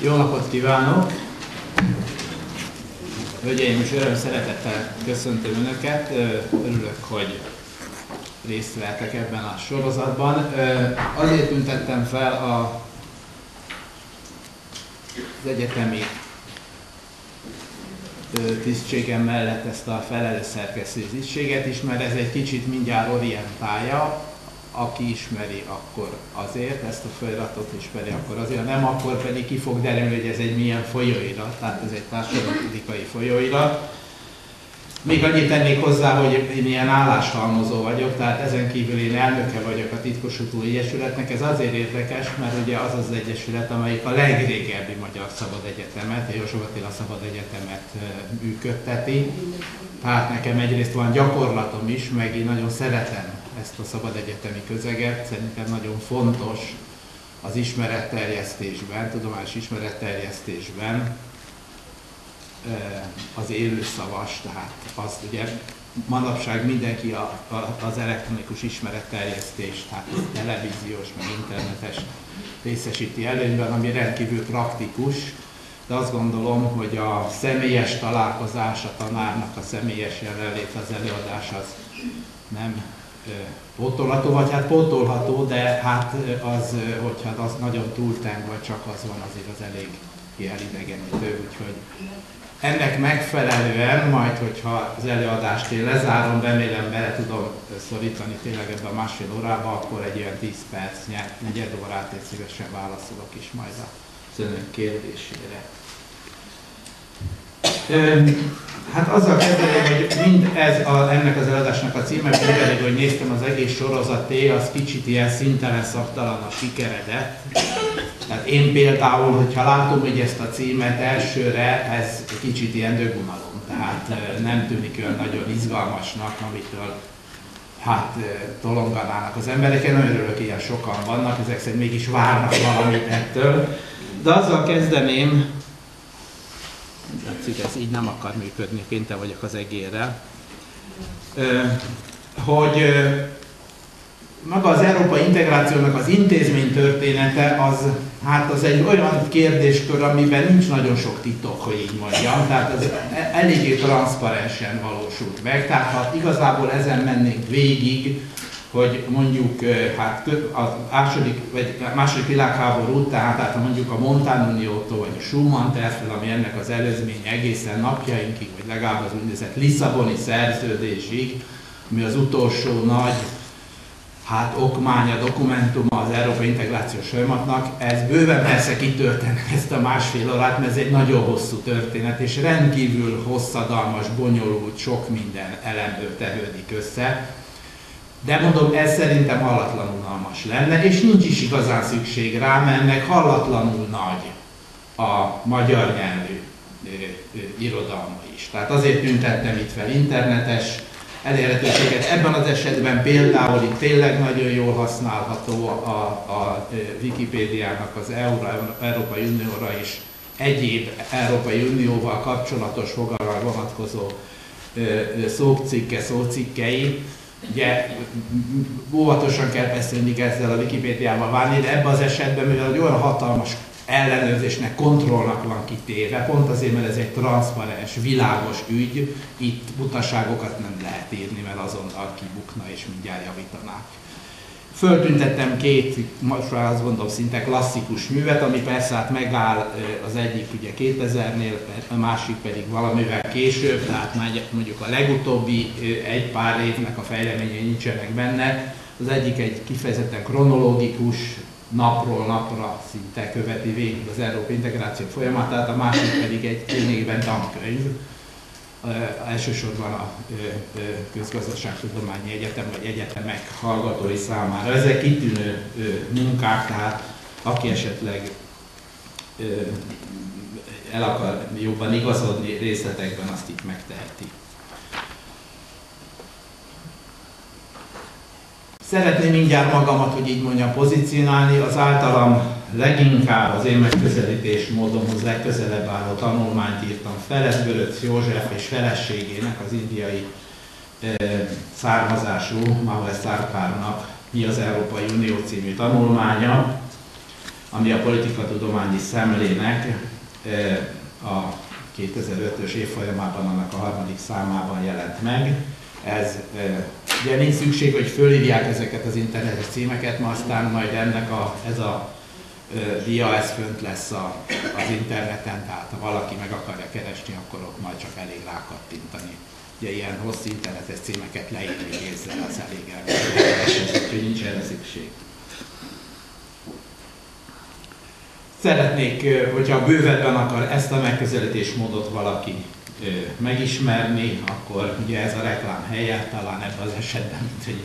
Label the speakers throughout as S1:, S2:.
S1: Jó napot kívánok! Hölgyeim és öröm szeretettel köszöntöm Önöket. Örülök, hogy részt vettek ebben a sorozatban. Azért tüntettem fel a, az egyetemi tisztségem mellett ezt a felelős tisztséget is, mert ez egy kicsit mindjárt orientálja aki ismeri, akkor azért, ezt a folyamatot ismeri, akkor azért, nem, akkor pedig ki fog derülni, hogy ez egy milyen folyóirat, tehát ez egy társadalomkritikai folyóirat. Még annyit tennék hozzá, hogy én ilyen álláshalmozó vagyok, tehát ezen kívül én elnöke vagyok a Titkosutó Egyesületnek. Ez azért érdekes, mert ugye az az egyesület, amelyik a legrégebbi Magyar Szabad Egyetemet, a József Attila Szabad Egyetemet működteti. Tehát nekem egyrészt van gyakorlatom is, meg én nagyon szeretem ezt a szabad egyetemi közeget. Szerintem nagyon fontos az ismeretterjesztésben, tudományos ismeretterjesztésben az élő szavas, tehát az ugye manapság mindenki a, a, az elektronikus ismeretterjesztést, tehát televíziós, meg internetes részesíti előnyben, ami rendkívül praktikus, de azt gondolom, hogy a személyes találkozás, a tanárnak a személyes jelenlét, az előadás az nem pótolható, vagy hát pótolható, de hát az, hogyha az nagyon túlteng, vagy csak az van, azért az elég elidegenítő, úgyhogy ennek megfelelően, majd hogyha az előadást én lezárom, remélem bele tudom szorítani tényleg ebben a másfél órába, akkor egy olyan 10 perc, negyed órát és szívesen válaszolok is majd a önök kérdésére. Hát azzal kezdeném, hogy mind ez a, ennek az eladásnak a címe, pedig, hogy néztem az egész sorozaté, az kicsit ilyen szintelen szaktalan a sikeredet. Tehát én például, hogyha látom, hogy ezt a címet elsőre, ez kicsit ilyen dögunalom. Tehát nem tűnik olyan nagyon izgalmasnak, amitől hát tolonganának az emberek. Én nagyon örülök, ilyen sokan vannak, ezek szerint mégis várnak valamit ettől. De azzal kezdeném, látszik, ez így nem akar működni, kényte vagyok az egérrel, hogy maga az európai integrációnak az intézmény története az, hát az egy olyan kérdéskör, amiben nincs nagyon sok titok, hogy így mondjam, tehát az e-, eléggé transzparensen valósult meg, tehát ha igazából ezen mennénk végig, hogy mondjuk hát a második, vagy a második világháború után, tehát mondjuk a Montanuniótól, vagy a Schumann tervtől, ami ennek az előzmény egészen napjainkig, vagy legalább az úgynevezett Lisszaboni szerződésig, ami az utolsó nagy hát okmánya, dokumentuma az európai integrációs folyamatnak, ez bőven persze kitöltene ezt a másfél órát, mert ez egy nagyon hosszú történet, és rendkívül hosszadalmas, bonyolult, sok minden elemből tevődik össze. De mondom, ez szerintem hallatlanul unalmas lenne, és nincs is igazán szükség rá, mert ennek hallatlanul nagy a magyar nyelvű irodalma is. Tehát azért tüntettem itt fel internetes elérhetőséget. Ebben az esetben például itt tényleg nagyon jól használható a, a Wikipédiának az Európai Unióra is egyéb Európai Unióval kapcsolatos fogalmar vonatkozó szócikke, szócikkei, Ugye óvatosan kell beszélni ezzel a Wikipédiával válni, de ebben az esetben, mivel egy olyan hatalmas ellenőrzésnek, kontrollnak van kitéve, pont azért, mert ez egy transzparens, világos ügy, itt butaságokat nem lehet írni, mert azonnal kibukna és mindjárt javítanák. Föltüntettem két, most már azt gondolom szinte klasszikus művet, ami persze hát megáll az egyik ugye 2000-nél, a másik pedig valamivel később, tehát mondjuk a legutóbbi egy pár évnek a fejleményei nincsenek benne. Az egyik egy kifejezetten kronológikus, napról napra szinte követi végig az Európai Integráció folyamatát, a másik pedig egy lényegében tankönyv, elsősorban a közgazdaságtudományi egyetem vagy egyetemek hallgatói számára. Ezek kitűnő munkák, tehát aki esetleg el akar jobban igazodni részletekben, azt itt megteheti. Szeretném mindjárt magamat, hogy így mondjam, pozícionálni. Az általam leginkább az én megközelítés módomhoz legközelebb álló tanulmányt írtam Ferenc József és feleségének, az indiai e, származású Mahler Szárkárnak Mi az Európai Unió című tanulmánya. ami a politikatudományi szemlének a 2005-ös évfolyamában annak a harmadik számában jelent meg. Ez ugye nincs szükség, hogy fölírják ezeket az internetes címeket, ma aztán majd ennek a, ez a dia, ez fönt lesz a, az interneten, tehát ha valaki meg akarja keresni, akkor ott majd csak elég rákattintani. Ugye ilyen hosszú internetes címeket leírni kézzel, az elég elmondani, úgyhogy nincs erre szükség. Szeretnék, hogyha bővebben akar ezt a megközelítésmódot valaki megismerni, akkor ugye ez a reklám helye, talán ebben az esetben, mint hogy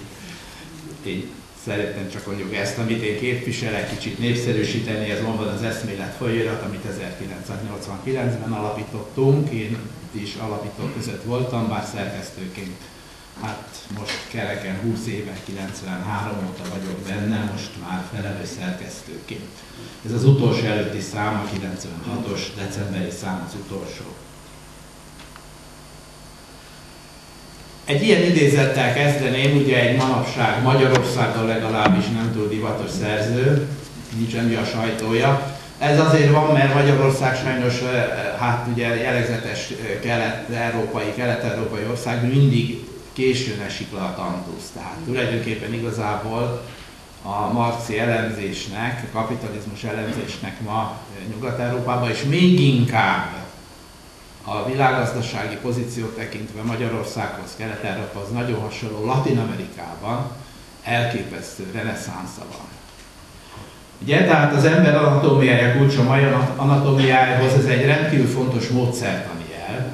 S1: én szeretném csak mondjuk ezt, amit én képviselek, kicsit népszerűsíteni, ez van az eszmélet folyóirat, amit 1989-ben alapítottunk, én is alapítók között voltam, bár szerkesztőként hát most kereken 20 éve, 93 óta vagyok benne, most már felelős szerkesztőként. Ez az utolsó előtti szám, a 96-os decemberi szám az utolsó. Egy ilyen idézettel kezdeném, ugye egy manapság Magyarországon legalábbis nem túl divatos szerző, nincsen mi a sajtója. Ez azért van, mert Magyarország sajnos, hát ugye jellegzetes kelet-európai, kelet-európai ország mindig későn esik le a tantusz. Tehát tulajdonképpen igazából a marci elemzésnek, a kapitalizmus elemzésnek ma Nyugat-Európában, és még inkább a világgazdasági pozíciót tekintve Magyarországhoz, Kelet-Európához nagyon hasonló Latin Amerikában elképesztő reneszánsza van. Ugye, tehát az ember anatómiája kulcsa mai anatómiájához ez egy rendkívül fontos módszertani elv.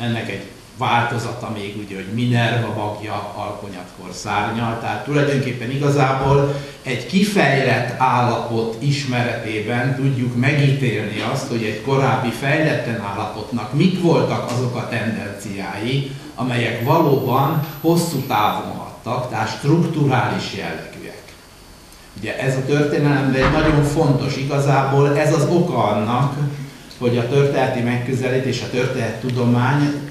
S1: Ennek egy változata még ugye, hogy Minerva magja, alkonyatkor szárnyal, tehát tulajdonképpen igazából egy kifejlett állapot ismeretében tudjuk megítélni azt, hogy egy korábbi fejletten állapotnak mik voltak azok a tendenciái, amelyek valóban hosszú távon hattak, tehát strukturális jellegűek. Ugye ez a történelemben egy nagyon fontos, igazából ez az oka annak, hogy a történeti megközelítés, a történettudomány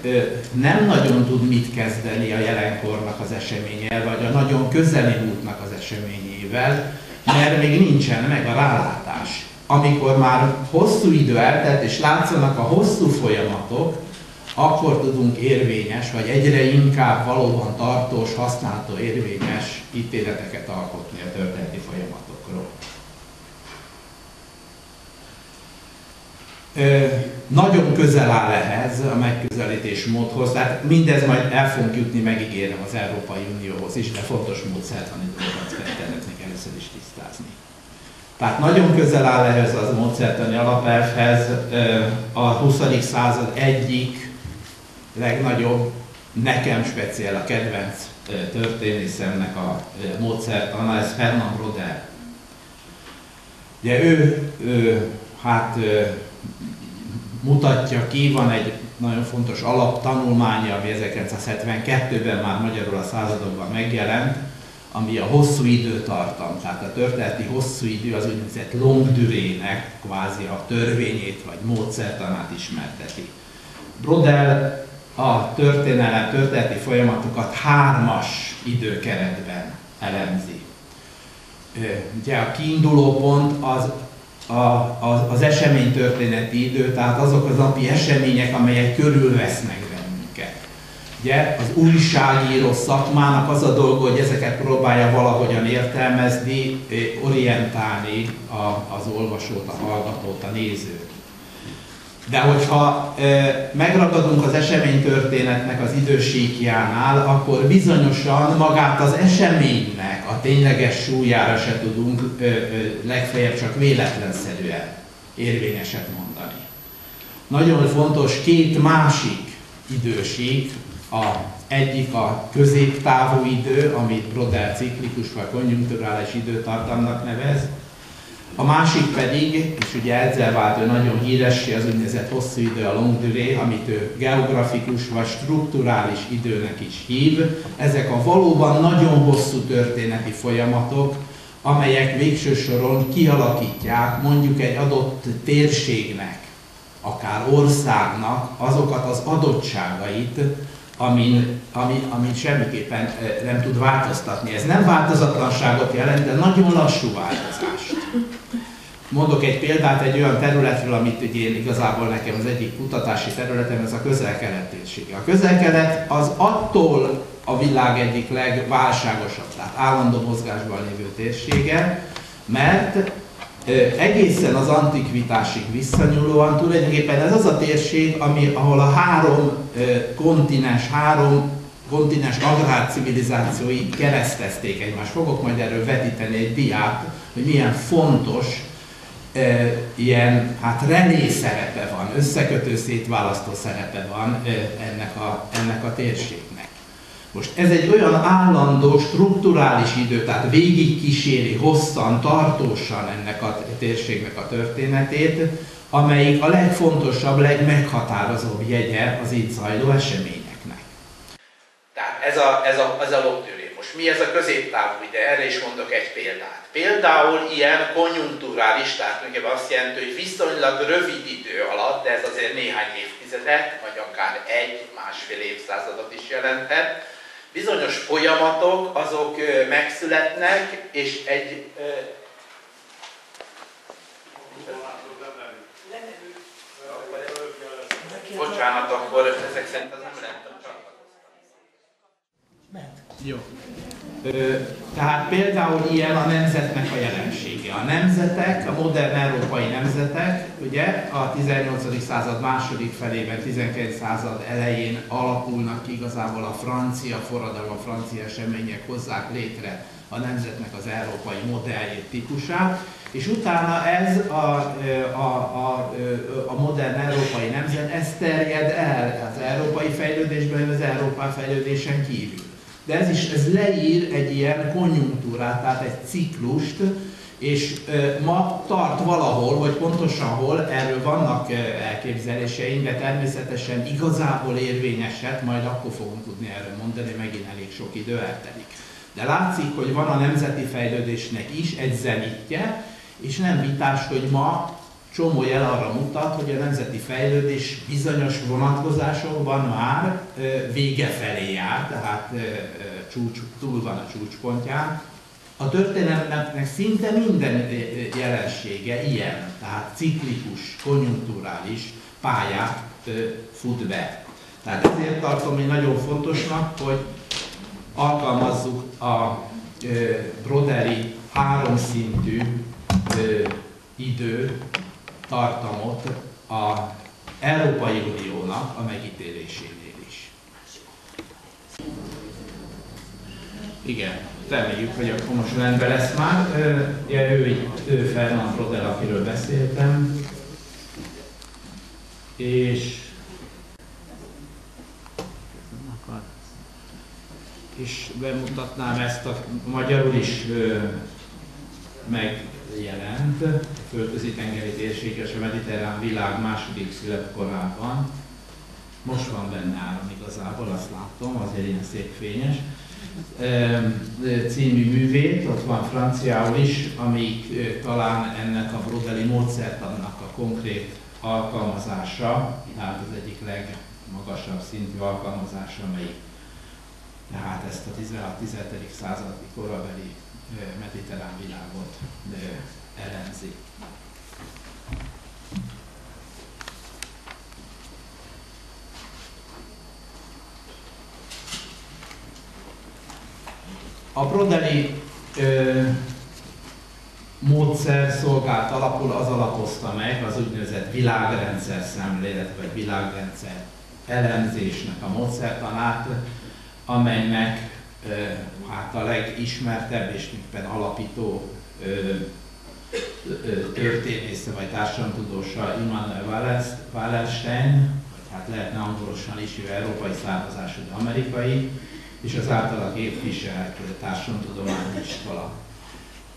S1: nem nagyon tud mit kezdeni a jelenkornak az eseményével, vagy a nagyon közeli múltnak az eseményével, mert még nincsen meg a rálátás. Amikor már hosszú idő eltelt, és látszanak a hosszú folyamatok, akkor tudunk érvényes, vagy egyre inkább valóban tartós, használható érvényes ítéleteket alkotni a történeti folyamatokról. Nagyon közel áll ehhez a megközelítés módhoz, tehát mindez majd el fogunk jutni, megígérem az Európai Unióhoz is, de fontos módszertani dolgokat szeretnék először is tisztázni. Tehát nagyon közel áll ehhez az módszertani alapelvhez a 20. század egyik legnagyobb, nekem speciál a kedvenc történészemnek a módszertana, ez Fernand Brodel. Ugye ő, ő hát mutatja ki, van egy nagyon fontos alaptanulmánya, ami 1972-ben már magyarul a századokban megjelent, ami a hosszú időtartam, tehát a történeti hosszú idő az úgynevezett longdürének kvázi a törvényét vagy módszertanát ismerteti. Brodel a történelem, történeti folyamatokat hármas időkeretben elemzi. Ugye a kiinduló pont az a, a, az eseménytörténeti idő, tehát azok az napi események, amelyek körülvesznek bennünket. Ugye az újságíró szakmának az a dolga, hogy ezeket próbálja valahogyan értelmezni, eh, orientálni a, az olvasót, a hallgatót, a nézőt. De hogyha e, megragadunk az eseménytörténetnek az idősíkjánál, akkor bizonyosan magát az eseménynek a tényleges súlyára se tudunk e, e, legfeljebb csak véletlenszerűen érvényeset mondani. Nagyon fontos két másik idősík, a egyik a középtávú idő, amit Brodel ciklikus vagy konjunkturális időtartamnak nevez, a másik pedig, és ugye ezzel vált ő nagyon híressé, az úgynevezett hosszú idő, a long duré, amit ő geografikus vagy strukturális időnek is hív. Ezek a valóban nagyon hosszú történeti folyamatok, amelyek végső soron kialakítják mondjuk egy adott térségnek, akár országnak azokat az adottságait, amin, ami, amin semmiképpen nem tud változtatni. Ez nem változatlanságot jelent, de nagyon lassú változást. Mondok egy példát egy olyan területről, amit ugye igazából nekem az egyik kutatási területem, ez a közel-kelet térsége. A közel-kelet az attól a világ egyik legválságosabb, tehát állandó mozgásban lévő térsége, mert egészen az antikvitásig visszanyúlóan tulajdonképpen ez az a térség, ami, ahol a három kontinens, három kontinens agrárcivilizációi keresztezték egymást. Fogok majd erről vetíteni egy diát, hogy milyen fontos e, ilyen hát relé szerepe van, összekötő szétválasztó szerepe van e, ennek, a, ennek a térségnek. Most ez egy olyan állandó, strukturális idő, tehát végig kíséri hosszan, tartósan ennek a térségnek a történetét, amelyik a legfontosabb, legmeghatározóbb jegye az itt zajló eseményeknek. Tehát ez a, ez a, ez a loptőré. Most mi ez a középtávú ide? Erre is mondok egy példát. Például ilyen konjunkturális, tehát még azt jelenti, hogy viszonylag rövid idő alatt, de ez azért néhány évtizedet, vagy akár egy, másfél évszázadot is jelenthet, bizonyos folyamatok azok megszületnek, és egy Bocsánat, akkor ezek szerint az nem lehet Jó. Tehát például ilyen a nemzetnek a jelensége. A nemzetek, a modern európai nemzetek, ugye a 18. század második felében, 19. század elején alakulnak ki igazából a francia forradalom, a francia események hozzák létre a nemzetnek az európai modellét típusát, és utána ez a, a, a, a modern európai nemzet, ez terjed el az európai fejlődésben, az európai fejlődésen kívül. De ez is ez leír egy ilyen konjunktúrát, tehát egy ciklust, és ma tart valahol, vagy pontosan hol, erről vannak elképzeléseink, de természetesen igazából érvényeset, majd akkor fogunk tudni erről mondani, megint elég sok idő eltelik. De látszik, hogy van a nemzeti fejlődésnek is egy zenitje, és nem vitás, hogy ma csomó jel arra mutat, hogy a nemzeti fejlődés bizonyos vonatkozásokban már vége felé jár, tehát csúcs, túl van a csúcspontján. A történelemnek szinte minden jelensége ilyen, tehát ciklikus, konjunkturális pályát fut be. Tehát ezért tartom én nagyon fontosnak, hogy alkalmazzuk a Broderi háromszintű idő tartamot a Európai Uniónak a megítélésénél is. Igen, reméljük, hogy akkor most rendben lesz már. Ugye ő, ő Fernand Rodel, akiről beszéltem, és és bemutatnám ezt a magyarul is megjelent, a földközi tengeri térség és a mediterrán világ második születkorában. Most van benne áram igazából, azt látom, azért ilyen szép fényes. Című művét, ott van franciául is, amik talán ennek a Brodeli módszertannak a konkrét alkalmazása, tehát az egyik legmagasabb szintű alkalmazása, amelyik tehát ezt a 16-17. századi korabeli mediterrán világot elemzi. A Prodeli ö, módszer szolgált alapul az alapozta meg az úgynevezett világrendszer szemlélet, vagy világrendszer elemzésnek a módszertanát, amelynek hát a legismertebb és éppen alapító történésze vagy társadalomtudósa Immanuel Wallerstein, vagy hát lehetne angolosan is, ő európai származású, de amerikai, és az általa képviselt társadalomtudományi iskola.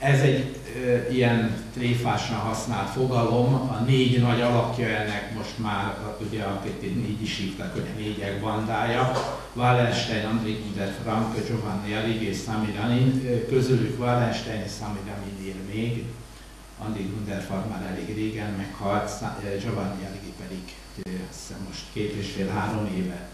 S1: Ez egy e, ilyen tréfásan használt fogalom, a négy nagy alakja ennek most már, ugye, akit így is hívtak, hogy négyek bandája, Wallenstein, André Guder, Frank, Giovanni és Samiranin, közülük Wallenstein és Samiranin él még, André Guder már elég régen meghalt, Giovanni Aligi pedig azt hiszem most két és fél, három éve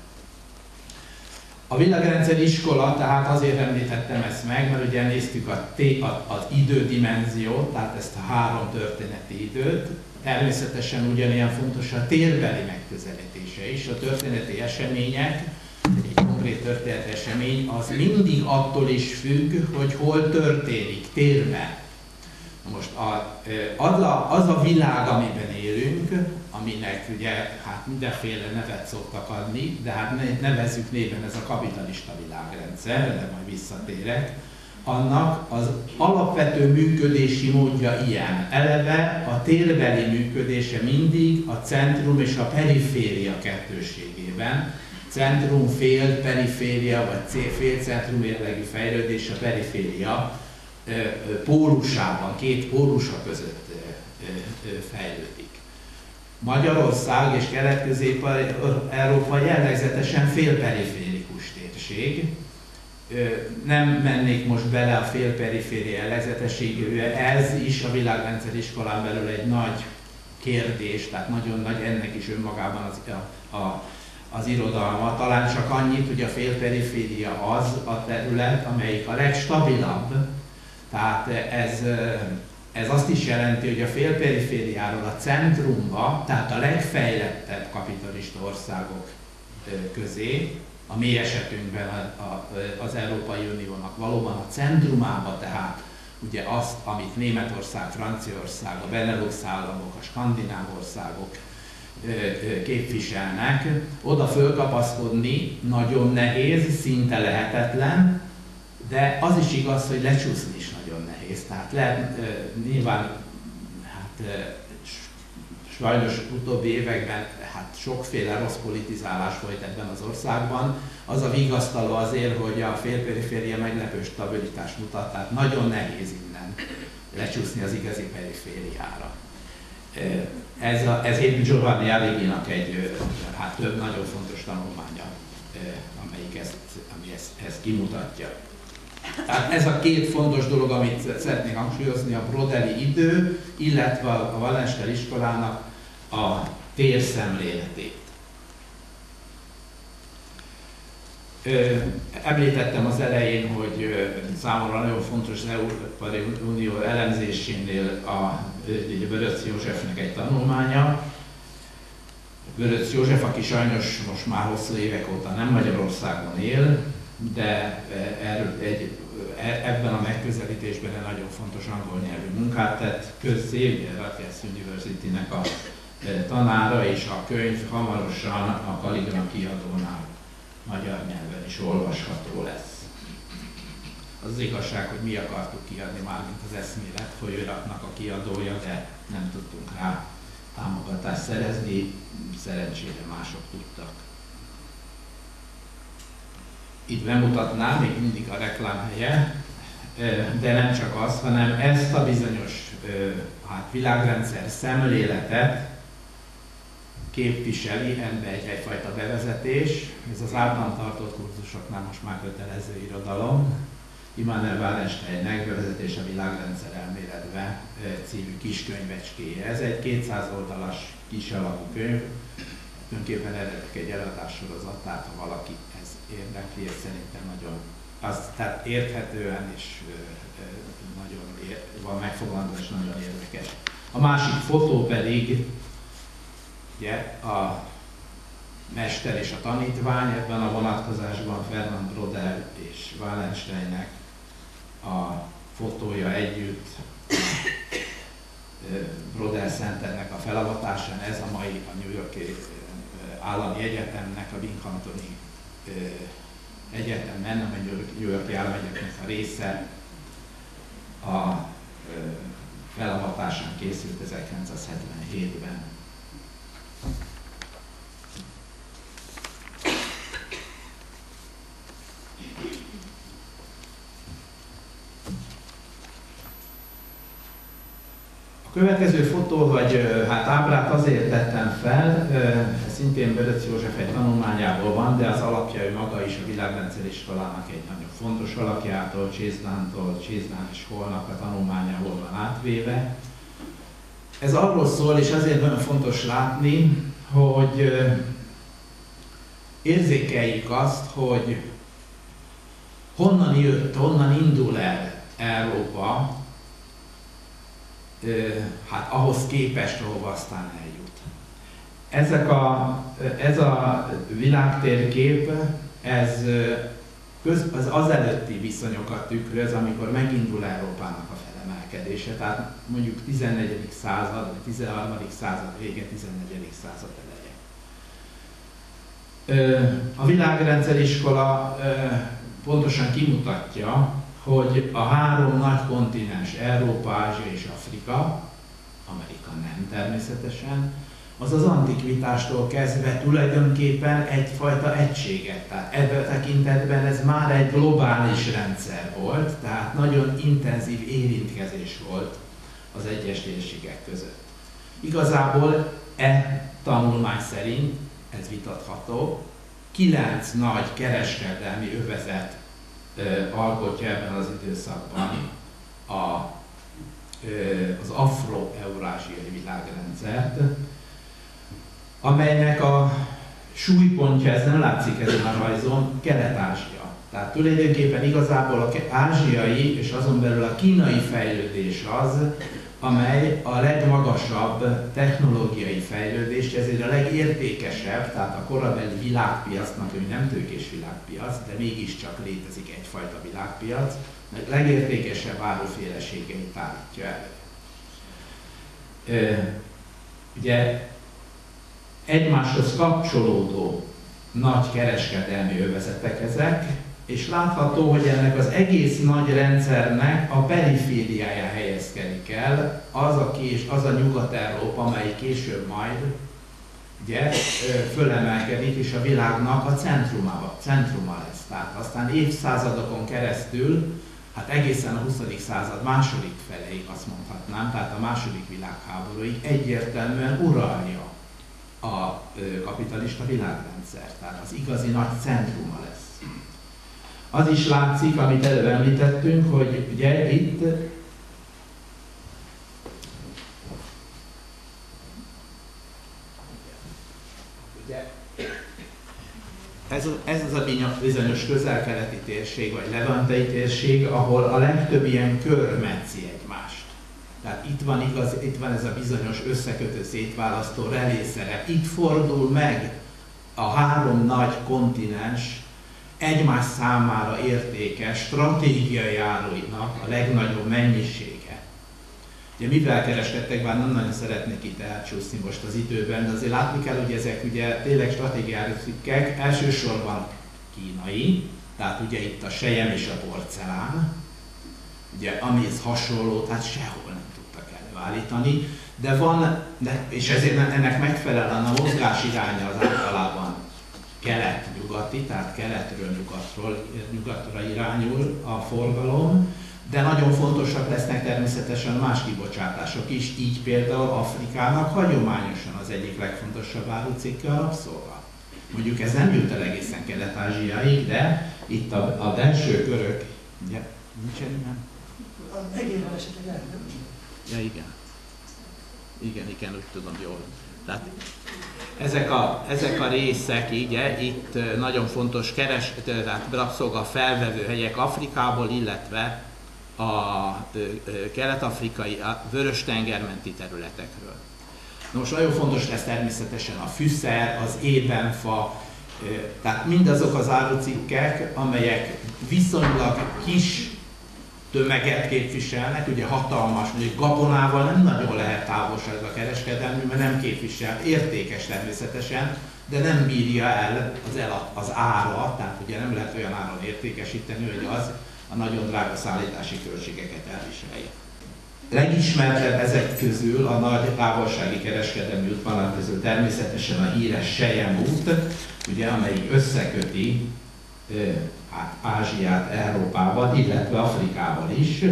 S1: A világrendszer iskola, tehát azért említettem ezt meg, mert ugye néztük a t, a, az idődimenziót, tehát ezt a három történeti időt, természetesen ugyanilyen fontos a térbeli megközelítése is. A történeti események, egy konkrét történeti esemény, az mindig attól is függ, hogy hol történik, térben. Most a, az, a, az a világ, amiben élünk, aminek ugye hát mindenféle nevet szoktak adni, de hát nevezzük néven ez a kapitalista világrendszer, de majd visszatérek, annak az alapvető működési módja ilyen. Eleve a térbeli működése mindig a centrum és a periféria kettőségében. Centrum, fél, periféria, vagy fél centrum érlegű fejlődés a periféria pólusában, két pólusa között fejlődik. Magyarország és Kelet-Közép-Európa jellegzetesen félperiférikus térség. Nem mennék most bele a félperiféria jellegzetességébe, ez is a világrendszer iskolán belül egy nagy kérdés, tehát nagyon nagy ennek is önmagában az, a, a, az irodalma. Talán csak annyit, hogy a félperiféria az a terület, amelyik a legstabilabb, tehát ez ez azt is jelenti, hogy a félperifériáról a centrumba, tehát a legfejlettebb kapitalista országok közé, a mi esetünkben az Európai Uniónak valóban a centrumába, tehát ugye azt, amit Németország, Franciaország, a Benelux államok, a skandináv országok képviselnek, oda fölkapaszkodni nagyon nehéz, szinte lehetetlen, de az is igaz, hogy lecsúszni is nagyon nehéz. Tehát lehet nyilván hát, sajnos utóbbi években hát sokféle rossz politizálás folyt ebben az országban. Az a vigasztaló azért, hogy a félperiféria meglepő stabilitást mutat, tehát nagyon nehéz innen lecsúszni az igazi perifériára. Ez, a, ez Épp Giovanni Aliginak egy hát több nagyon fontos tanulmánya, amelyik ezt, ami ezt, ezt kimutatja. Tehát ez a két fontos dolog, amit szeretnék hangsúlyozni, a Brodeli idő, illetve a Valenster iskolának a térszemléletét. Említettem az elején, hogy számomra nagyon fontos az Európai Unió elemzésénél a Böröc Józsefnek egy tanulmánya. Böröc József, aki sajnos most már hosszú évek óta nem Magyarországon él, de erről egy ebben a megközelítésben egy nagyon fontos angol nyelvű munkát tett közzé, Rutgers University-nek a e, tanára, és a könyv hamarosan a Kaligram kiadónál magyar nyelven is olvasható lesz. Az, az igazság, hogy mi akartuk kiadni már, mint az eszmélet folyóiratnak a kiadója, de nem tudtunk rá támogatást szerezni, szerencsére mások tudtak. Itt bemutatnám, még mindig a reklámhelye, de nem csak az, hanem ezt a bizonyos hát, világrendszer szemléletet képviseli, ebbe egy, egyfajta bevezetés. Ez az általán tartott kurzusoknál most már kötelező irodalom. Immanuel Wallensteinnek bevezetés a világrendszer elméletbe című kiskönyvecskéje. Ez egy 200 oldalas kis alapú könyv, tulajdonképpen eredetileg egy eladássorozat, tehát ha valaki érdekli, és szerintem nagyon, az, tehát érthetően is nagyon ér, van megfogalmazva, és nagyon érdekes. A másik fotó pedig ugye, a mester és a tanítvány, ebben a vonatkozásban Fernand Brodel és Wallensteinnek a fotója együtt Brodel Centernek a felavatásán, ez a mai a New Yorki Állami Egyetemnek a Binghamtoni egyetemen, amely New York Egyetemnek a része, a felavatásán készült 1977-ben. Következő fotó, vagy hát ábrát azért tettem fel, szintén Böröc József egy tanulmányából van, de az alapja ő maga is a világrendszer iskolának egy nagyon fontos alapjától, Csézlántól, Csézlán és Holnak a tanulmányából van átvéve. Ez arról szól, és azért nagyon fontos látni, hogy érzékeljük azt, hogy honnan jött, honnan indul el Európa, hát ahhoz képest, ahova aztán eljut. Ezek a, ez a világtérkép, ez köz, az azelőtti viszonyokat tükröz, amikor megindul Európának a felemelkedése, tehát mondjuk 14. század, 13. század vége, 14. század eleje. A világrendszeriskola pontosan kimutatja, hogy a három nagy kontinens, Európa, Ázsia és Afrika, Amerika nem természetesen, az az antikvitástól kezdve tulajdonképpen egyfajta egységet. Tehát ebben a tekintetben ez már egy globális rendszer volt, tehát nagyon intenzív érintkezés volt az egyes térségek között. Igazából e tanulmány szerint, ez vitatható, kilenc nagy kereskedelmi övezet alkotja ebben az időszakban a, ö, az afro-eurázsiai világrendszert, amelynek a súlypontja, ez nem látszik ezen a rajzon, Kelet-Ázsia. Tehát tulajdonképpen igazából a ázsiai és azon belül a kínai fejlődés az, amely a legmagasabb technológiai fejlődés, ezért a legértékesebb, tehát a korabeli világpiacnak, ami nem tőkés világpiac, de mégiscsak létezik egyfajta világpiac, legértékesebb áruféleségeit állítja elő. Ugye egymáshoz kapcsolódó nagy kereskedelmi övezetek ezek, és látható, hogy ennek az egész nagy rendszernek a perifériája helyezkedik el, az a, kés, az a Nyugat-Európa, amely később majd ugye, fölemelkedik, és a világnak a centrumába, centruma lesz. Tehát aztán évszázadokon keresztül, hát egészen a 20. század második feléig azt mondhatnám, tehát a második világháborúig egyértelműen uralja a kapitalista világrendszer, tehát az igazi nagy centruma lesz. Az is látszik, amit előbb említettünk, hogy ugye itt ez, ez az a bizonyos közel-keleti térség, vagy levantei térség, ahol a legtöbb ilyen kör metszi egymást. Tehát itt van, igaz, itt van ez a bizonyos összekötő szétválasztó relészerep. Itt fordul meg a három nagy kontinens egymás számára értékes stratégiai áruinak a legnagyobb mennyisége. Ugye mivel kereskedtek, bár nem nagyon szeretnék itt elcsúszni most az időben, de azért látni kell, hogy ezek ugye tényleg stratégiai cikkek, elsősorban kínai, tehát ugye itt a sejem és a porcelán, ugye amihez hasonló, tehát sehol nem állítani, de van, de, és ezért ennek megfelelően a mozgás iránya az általában kelet-nyugati, tehát keletről nyugatról, nyugatra irányul a forgalom, de nagyon fontosak lesznek természetesen más kibocsátások is, így például Afrikának hagyományosan az egyik legfontosabb árucikke a rabszolga. Mondjuk ez nem jut el egészen Kelet-Ázsiáig, de itt a, a belső körök, ugye, nincsen, nem?
S2: Az egérben esetleg
S1: Ja, igen. Igen, igen, úgy tudom jól. Tehát ezek a, ezek a részek, ugye, itt nagyon fontos keres, tehát rabszolga felvevő helyek Afrikából, illetve a kelet-afrikai, a vörös-tengermenti területekről. Nos, nagyon fontos lesz természetesen a fűszer, az ébenfa, tehát mindazok az árucikkek, amelyek viszonylag kis tömeget képviselnek, ugye hatalmas, mondjuk gabonával nem nagyon lehet távolság a kereskedelmi, mert nem képvisel, értékes természetesen, de nem bírja el az, el, az ára, tehát ugye nem lehet olyan áron értékesíteni, hogy az a nagyon drága szállítási költségeket elviselje. Legismertebb ezek közül a nagy távolsági kereskedelmi útvonal közül természetesen a híres Sejem út, ugye, amelyik összeköti Ázsiát Európával, illetve Afrikával is,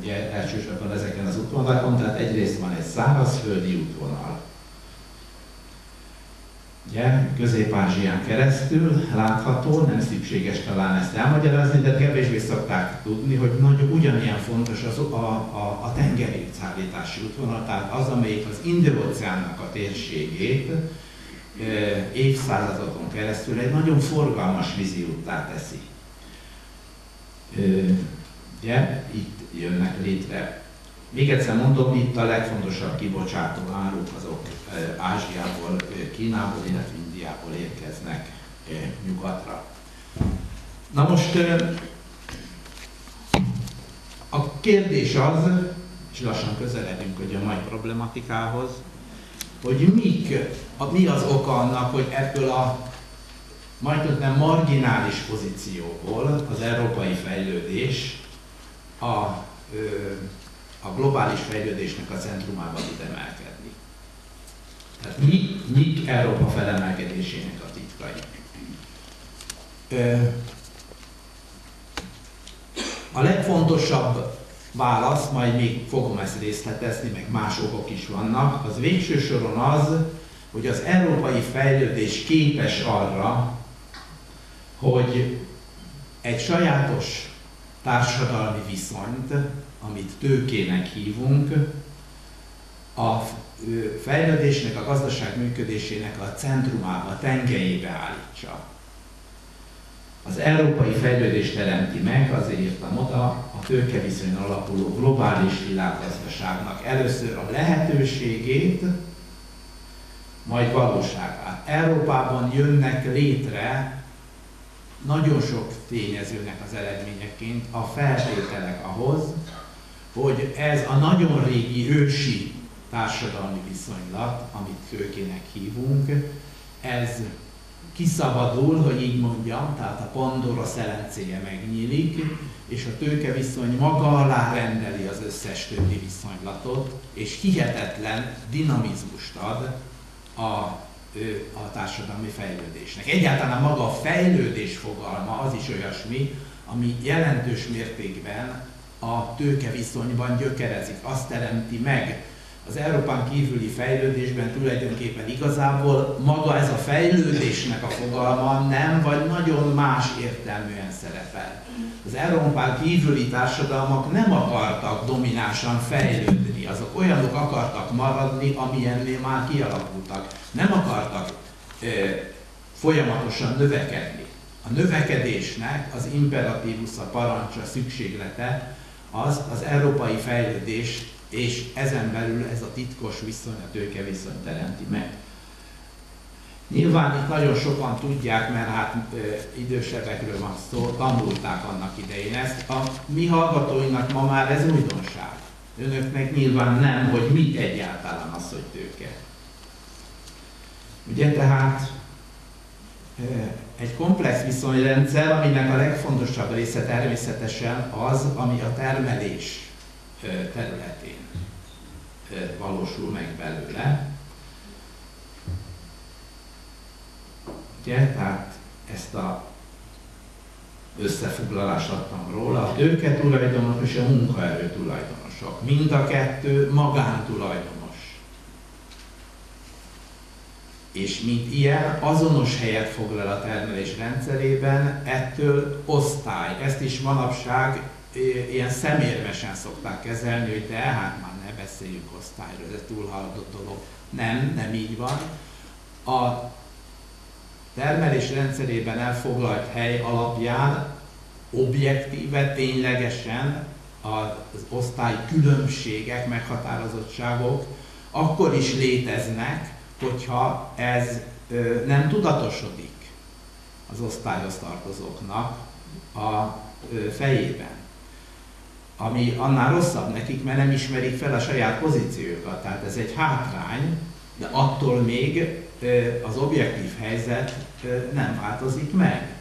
S1: ugye elsősorban ezeken az útvonalakon, tehát egyrészt van egy szárazföldi útvonal, ugye, Közép-Ázsián keresztül látható, nem szükséges talán ezt elmagyarázni, de kevésbé szokták tudni, hogy nagyon ugyanilyen fontos az, a, a, a tengeri szállítási útvonal, tehát az, amelyik az Indióceánnak a térségét évszázadokon keresztül egy nagyon forgalmas vízi úttá teszi. Ugye, itt jönnek létre. Még egyszer mondom, itt a legfontosabb kibocsátó áruk azok Ázsiából, Kínából, illetve Indiából érkeznek nyugatra. Na most a kérdés az, és lassan közeledünk ugye a mai problematikához, hogy mik, a, mi az oka annak, hogy ebből a majd nem marginális pozícióból az európai fejlődés a, a globális fejlődésnek a centrumába tud emelkedni. Tehát mi, mik Európa felemelkedésének a titkai? A legfontosabb válasz, majd még fogom ezt részletezni, meg más okok is vannak, az végső soron az, hogy az európai fejlődés képes arra, hogy egy sajátos társadalmi viszonyt, amit tőkének hívunk, a fejlődésnek, a gazdaság működésének a centrumába, a tengelyébe állítsa. Az európai fejlődés teremti meg, azért írtam oda, a tőkeviszonyon alapuló globális világgazdaságnak először a lehetőségét, majd valóságát. Európában jönnek létre nagyon sok tényezőnek az eredményeként a feltételek ahhoz, hogy ez a nagyon régi ősi társadalmi viszonylat, amit főkének hívunk, ez kiszabadul, hogy így mondjam, tehát a Pandora szelencéje megnyílik, és a tőkeviszony maga alá rendeli az összes többi viszonylatot, és hihetetlen dinamizmust ad a a társadalmi fejlődésnek. Egyáltalán maga a fejlődés fogalma az is olyasmi, ami jelentős mértékben a tőkeviszonyban gyökerezik, azt teremti meg az Európán kívüli fejlődésben tulajdonképpen igazából maga ez a fejlődésnek a fogalma nem, vagy nagyon más értelműen szerepel. Az Európán kívüli társadalmak nem akartak dominánsan fejlődni, azok olyanok akartak maradni, amilyennél már kialakultak. Nem akartak ö, folyamatosan növekedni. A növekedésnek az imperatívus, a parancsa, szükséglete az az európai fejlődés és ezen belül ez a titkos viszony, a tőke viszony teremti meg. Nyilván itt nagyon sokan tudják, mert hát ö, idősebbekről van szó, tanulták annak idején ezt. A mi hallgatóinknak ma már ez újdonság. Önöknek nyilván nem, hogy mit egyáltalán az, hogy tőke. Ugye tehát egy komplex viszonyrendszer, aminek a legfontosabb része természetesen az, ami a termelés területén valósul meg belőle. Ugye, tehát ezt a összefoglalást adtam róla, a tőke tulajdonos és a munkaerő tulajdonosok. Mind a kettő magántulajdonos. És mint ilyen azonos helyet foglal a termelés rendszerében, ettől osztály. Ezt is manapság ilyen szemérmesen szokták kezelni, hogy de hát már beszéljünk osztályról, ez túl haladott dolog. Nem, nem így van. A termelés rendszerében elfoglalt hely alapján objektíve, ténylegesen az osztály különbségek, meghatározottságok akkor is léteznek, hogyha ez nem tudatosodik az osztályhoz tartozóknak a fejében ami annál rosszabb nekik, mert nem ismerik fel a saját pozíciójukat. Tehát ez egy hátrány, de attól még az objektív helyzet nem változik meg.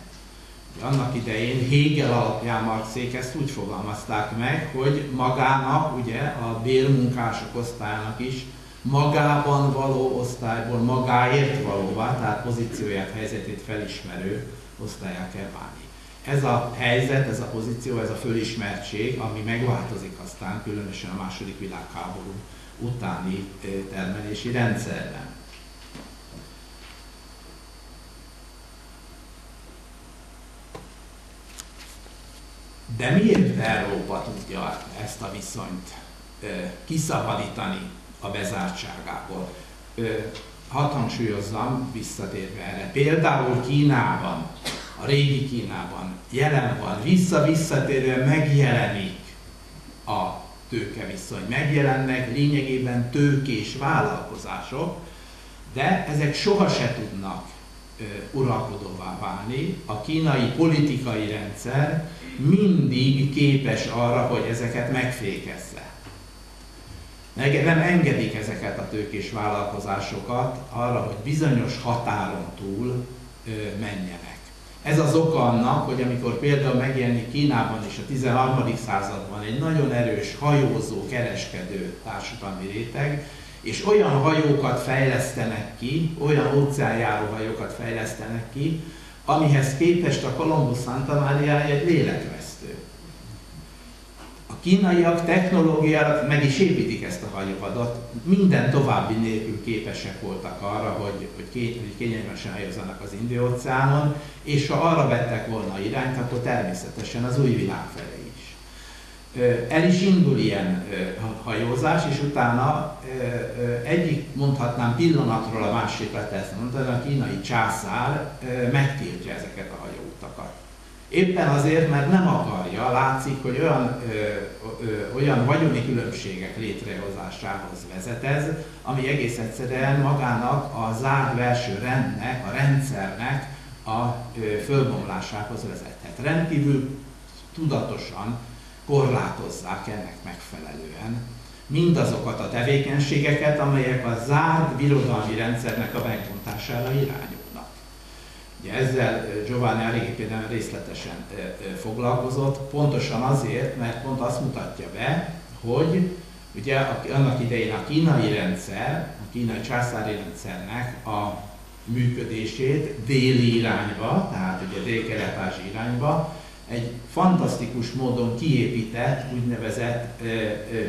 S1: Annak idején Hegel alapján Marxék ezt úgy fogalmazták meg, hogy magának, ugye a bérmunkások osztályának is magában való osztályból magáért valóvá, tehát pozícióját, helyzetét felismerő osztályá kell válni ez a helyzet, ez a pozíció, ez a fölismertség, ami megváltozik aztán, különösen a második világháború utáni termelési rendszerben. De miért Európa tudja ezt a viszonyt kiszabadítani a bezártságából? Hadd hangsúlyozzam, visszatérve erre. Például Kínában a régi Kínában jelen van, vissza-visszatérően megjelenik a tőkeviszony. Megjelennek lényegében tőkés vállalkozások, de ezek soha se tudnak uralkodóvá válni. A kínai politikai rendszer mindig képes arra, hogy ezeket megfékezze. Nem engedik ezeket a tőkés vállalkozásokat arra, hogy bizonyos határon túl menjenek. Ez az oka annak, hogy amikor például megjelenik Kínában is a 13. században egy nagyon erős hajózó, kereskedő társadalmi réteg, és olyan hajókat fejlesztenek ki, olyan óceánjáró hajókat fejlesztenek ki, amihez képest a Columbus Santa Maria egy lélekvesztő. A kínaiak technológiára meg is építik ezt a hajóvadot, minden további nélkül képesek voltak arra, hogy, hogy, ké, hogy kényelmesen hajózzanak az Indi-óceánon, és ha arra vettek volna irányt, akkor természetesen az új világ felé el is indul ilyen hajózás, és utána egyik, mondhatnám pillanatról a másikra tesz, mondta, a kínai császár megtiltja ezeket a hajóutakat. Éppen azért, mert nem akarja, látszik, hogy olyan, ö, ö, olyan vagyoni különbségek létrehozásához vezet ez, ami egész egyszerűen magának a zárt belső rendnek, a rendszernek a ö, fölbomlásához vezethet. Rendkívül tudatosan korlátozzák ennek megfelelően mindazokat a tevékenységeket, amelyek a zárt birodalmi rendszernek a megbontására irányulnak. Ugye ezzel Giovanni Arrighi például részletesen foglalkozott, pontosan azért, mert pont azt mutatja be, hogy ugye annak idején a kínai rendszer, a kínai császári rendszernek a működését déli irányba, tehát ugye dél-kelet irányba egy fantasztikus módon kiépített, úgynevezett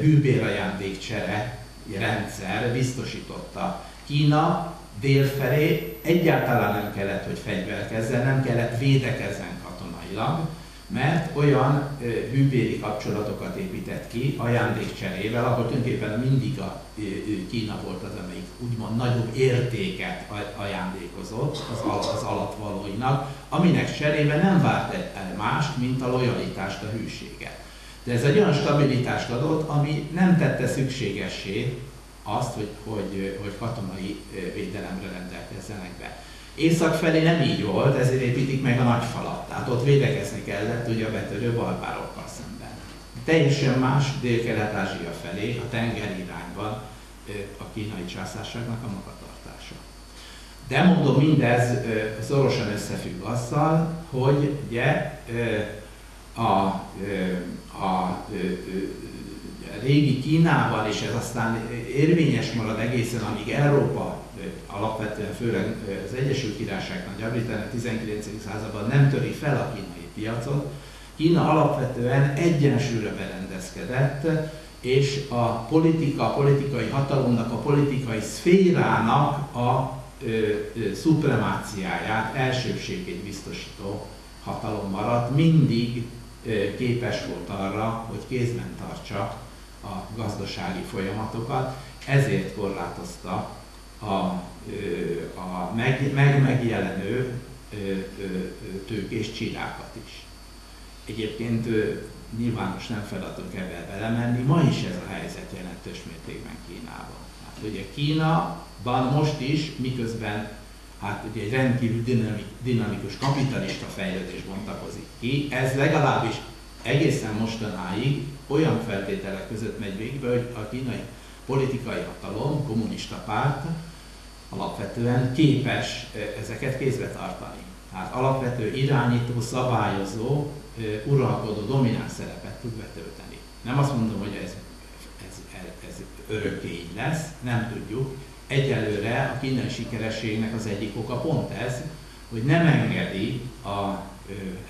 S1: hűbérajándékcsere rendszer biztosította. Kína délfelé egyáltalán nem kellett, hogy fegyverkezzen, nem kellett védekezzen katonailag, mert olyan hűbéri kapcsolatokat épített ki ajándékcserével, ahol tulajdonképpen mindig a Kína volt az, amelyik úgymond nagyobb értéket ajándékozott az, az alatvalóinak, aminek cserébe nem várt el mást, mint a lojalitást, a hűséget. De ez egy olyan stabilitást adott, ami nem tette szükségessé azt, hogy, hogy, hogy katonai védelemre rendelkezzenek be. Észak felé nem így volt, ezért építik meg a nagy falat. Tehát ott védekezni kellett ugye a betörő barbárokkal szemben. Teljesen más Dél-Kelet-Ázsia felé, a tenger irányban a kínai császárságnak a magatartása. De mondom, mindez szorosan összefügg azzal, hogy ugye a, a, a régi Kínában, és ez aztán érvényes marad egészen, amíg Európa alapvetően főleg az Egyesült Királyság, Nagy-Britannia a 19. században nem töri fel a kínai piacot, Kína alapvetően egyensúlyra berendezkedett, és a politika, a politikai hatalomnak, a politikai szférának a ö, ö, szupremáciáját, elsőbségét biztosító hatalom maradt, mindig képes volt arra, hogy kézben tartsa a gazdasági folyamatokat, ezért korlátozta a, a meg, meg megjelenő tőkés csirákat is. Egyébként nyilvános nem feladatunk ebbe belemenni, ma is ez a helyzet jelentős mértékben Kínában. Hát ugye Kínaban most is, miközben hát ugye egy rendkívül dinamikus kapitalista fejlődés bontakozik ki, ez legalábbis egészen mostanáig olyan feltételek között megy végbe, hogy a kínai politikai hatalom, kommunista párt alapvetően képes ezeket kézbe tartani. Tehát alapvető irányító, szabályozó, uralkodó, domináns szerepet tud betölteni. Nem azt mondom, hogy ez, ez, ez örökké így lesz, nem tudjuk. Egyelőre a kínai sikerességnek az egyik oka pont ez, hogy nem engedi a,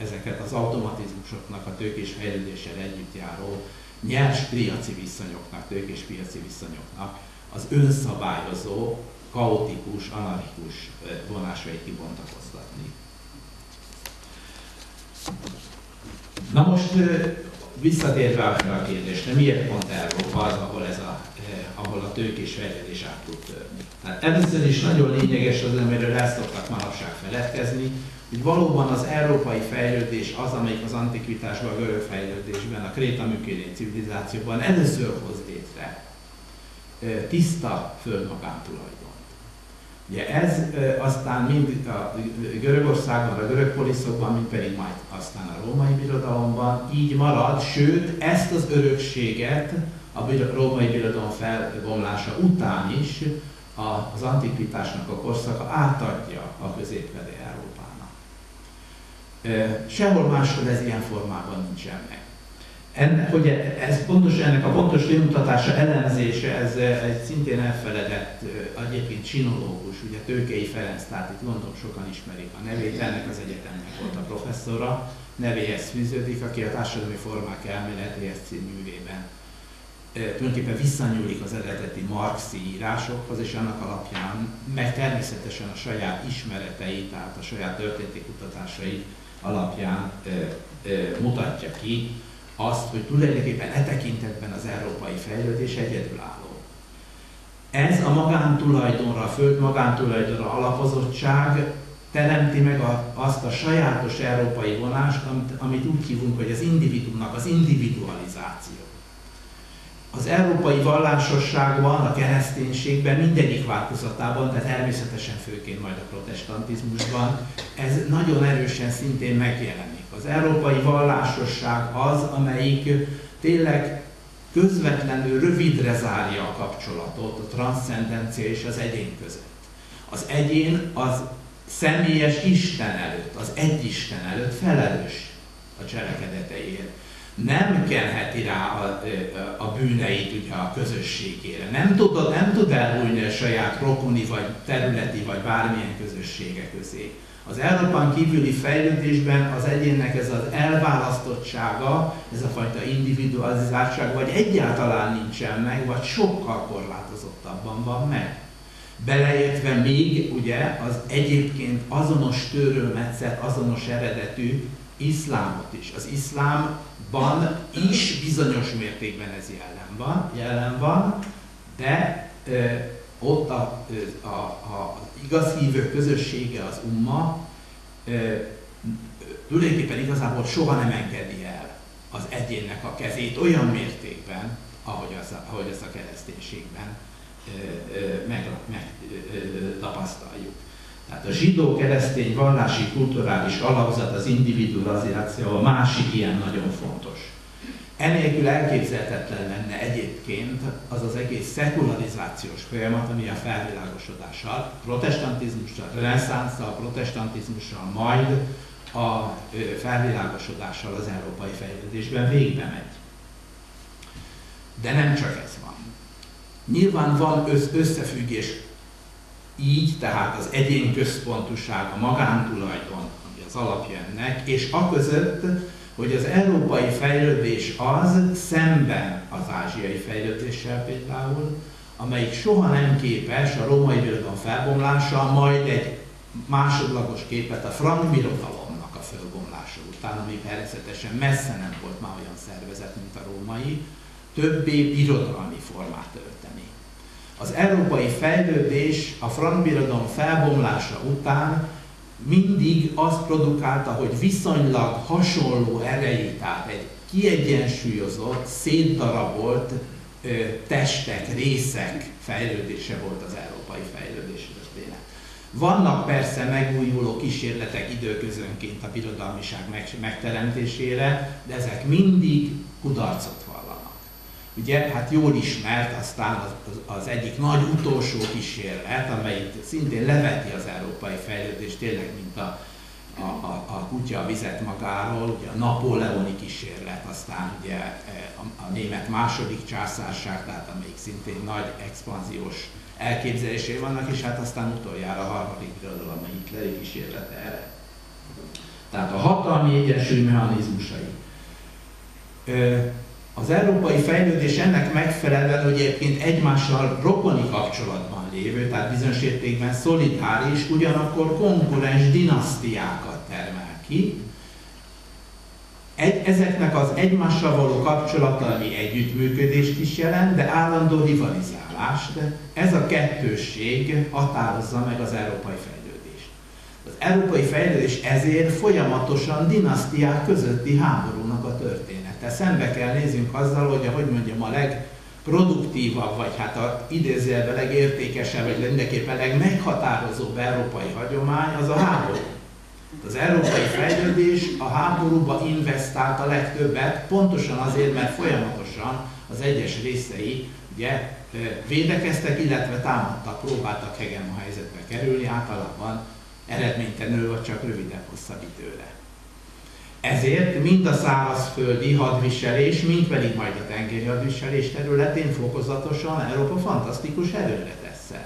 S1: ezeket az automatizmusoknak, a tőkés fejlődéssel együtt járó nyers piaci viszonyoknak, tőkés piaci viszonyoknak az önszabályozó, kaotikus, anarchikus vonásait kibontakoztatni. Na most visszatérve a kérdésre, miért pont Európa az, ahol, ez a, ahol a tőkés fejlődés át tud törni? Tehát először is nagyon lényeges az, amiről el szoktak manapság feledkezni, hogy valóban az európai fejlődés az, amelyik az antikvitásban, a görög fejlődésben, a kréta műkéri civilizációban először hoz létre tiszta földmagántulajdon. Ugye ez aztán mind a Görögországban, a görög poliszokban, mind pedig majd aztán a római birodalomban így marad, sőt ezt az örökséget a római birodalom felbomlása után is az antikvitásnak a korszaka átadja a középvede Európának. Sehol máshol ez ilyen formában nincsen meg. Ennek, hogy ez pontos, ennek a pontos kimutatása, elemzése, ez egy szintén elfeledett egyébként sinológus, ugye Tőkei Ferenc, tehát itt gondolom sokan ismerik a nevét, ennek az egyetemnek volt a professzora, nevéhez fűződik, aki a társadalmi formák elméletéhez cíművében tulajdonképpen visszanyúlik az eredeti marxi írásokhoz, és annak alapján, meg természetesen a saját ismeretei, tehát a saját történeti kutatásai alapján ö, ö, mutatja ki, azt, hogy tulajdonképpen e tekintetben az európai fejlődés egyedülálló. Ez a magántulajdonra, a föld magántulajdonra alapozottság teremti meg a, azt a sajátos európai vonást, amit, amit úgy hívunk, hogy az individuumnak az individualizáció. Az európai vallásosságban, a kereszténységben, mindegyik változatában, de természetesen főként majd a protestantizmusban, ez nagyon erősen szintén megjelenik. Az európai vallásosság az, amelyik tényleg közvetlenül rövidre zárja a kapcsolatot a transzcendencia és az egyén között. Az egyén az személyes Isten előtt, az egy Isten előtt felelős a cselekedeteiért. Nem kenheti rá a, a bűneit ugye a közösségére. Nem tud, nem tud elbújni a saját rokoni, vagy területi, vagy bármilyen közössége közé. Az Európán kívüli fejlődésben az egyénnek ez az elválasztottsága, ez a fajta individualizáltság, vagy egyáltalán nincsen meg, vagy sokkal korlátozottabban van meg. Beleértve még ugye az egyébként azonos törőmetszet, azonos eredetű iszlámot is. Az iszlámban is bizonyos mértékben ez jelen van, jelen van de ott a, a, a igaz hívő közössége az umma tulajdonképpen igazából soha nem engedi el az egyénnek a kezét olyan mértékben, ahogy az, ahogy az a kereszténységben meg, meg tapasztaljuk. Tehát a zsidó-keresztény vallási kulturális alapzat, az individualizáció a másik ilyen nagyon fontos. Enélkül elképzelhetetlen lenne egyébként az az egész szekularizációs folyamat, ami a felvilágosodással, protestantizmussal, reneszánszal, protestantizmussal, majd a felvilágosodással az európai fejlődésben végbe megy. De nem csak ez van. Nyilván van összefüggés így, tehát az egyén központuság, a magántulajdon, ami az alapja ennek, és a között, hogy az európai fejlődés az szemben az ázsiai fejlődéssel például, amelyik soha nem képes a római birodalom felbomlása, majd egy másodlagos képet a frank birodalomnak a felbomlása után, ami természetesen messze nem volt már olyan szervezet, mint a római, többé birodalmi formát ölteni. Az európai fejlődés a frank birodalom felbomlása után mindig azt produkálta, hogy viszonylag hasonló erejű, tehát egy kiegyensúlyozott, szétdarabolt ö, testek, részek fejlődése volt az európai fejlődés történet. Vannak persze megújuló kísérletek időközönként a birodalmiság megteremtésére, de ezek mindig kudarcot Ugye, hát jól ismert aztán az, az, egyik nagy utolsó kísérlet, amely szintén leveti az európai fejlődést, tényleg, mint a, a, a, a kutya a vizet magáról, ugye a napóleoni kísérlet, aztán ugye e, a, a német második császárság, tehát amelyik szintén nagy expanziós elképzelésé vannak, és hát aztán utoljára a harmadik birodalom, a hitleri kísérlete erre. Tehát a hatalmi egyensúly mechanizmusai. Az európai fejlődés ennek megfelelően, hogy egyébként egymással rokoni kapcsolatban lévő, tehát bizonyos értékben szolidáris, ugyanakkor konkurens dinasztiákat termel ki. Egy, ezeknek az egymással való kapcsolatalmi együttműködést is jelent, de állandó rivalizálást. Ez a kettősség határozza meg az európai fejlődést. Az európai fejlődés ezért folyamatosan dinasztiák közötti háborúnak a története. Szembe kell néznünk azzal, hogy ahogy mondjam, a legproduktívabb, vagy hát a idézőjelben legértékesebb, vagy mindenképpen legmeghatározóbb európai hagyomány az a háború. Az európai fejlődés a háborúba investált a legtöbbet, pontosan azért, mert folyamatosan az egyes részei ugye, védekeztek, illetve támadtak, próbáltak a helyzetbe kerülni, általában eredménytelenül, vagy csak rövidebb, hosszabb időre. Ezért mind a szárazföldi hadviselés, mind pedig majd a tengeri hadviselés területén fokozatosan Európa fantasztikus erőre tesz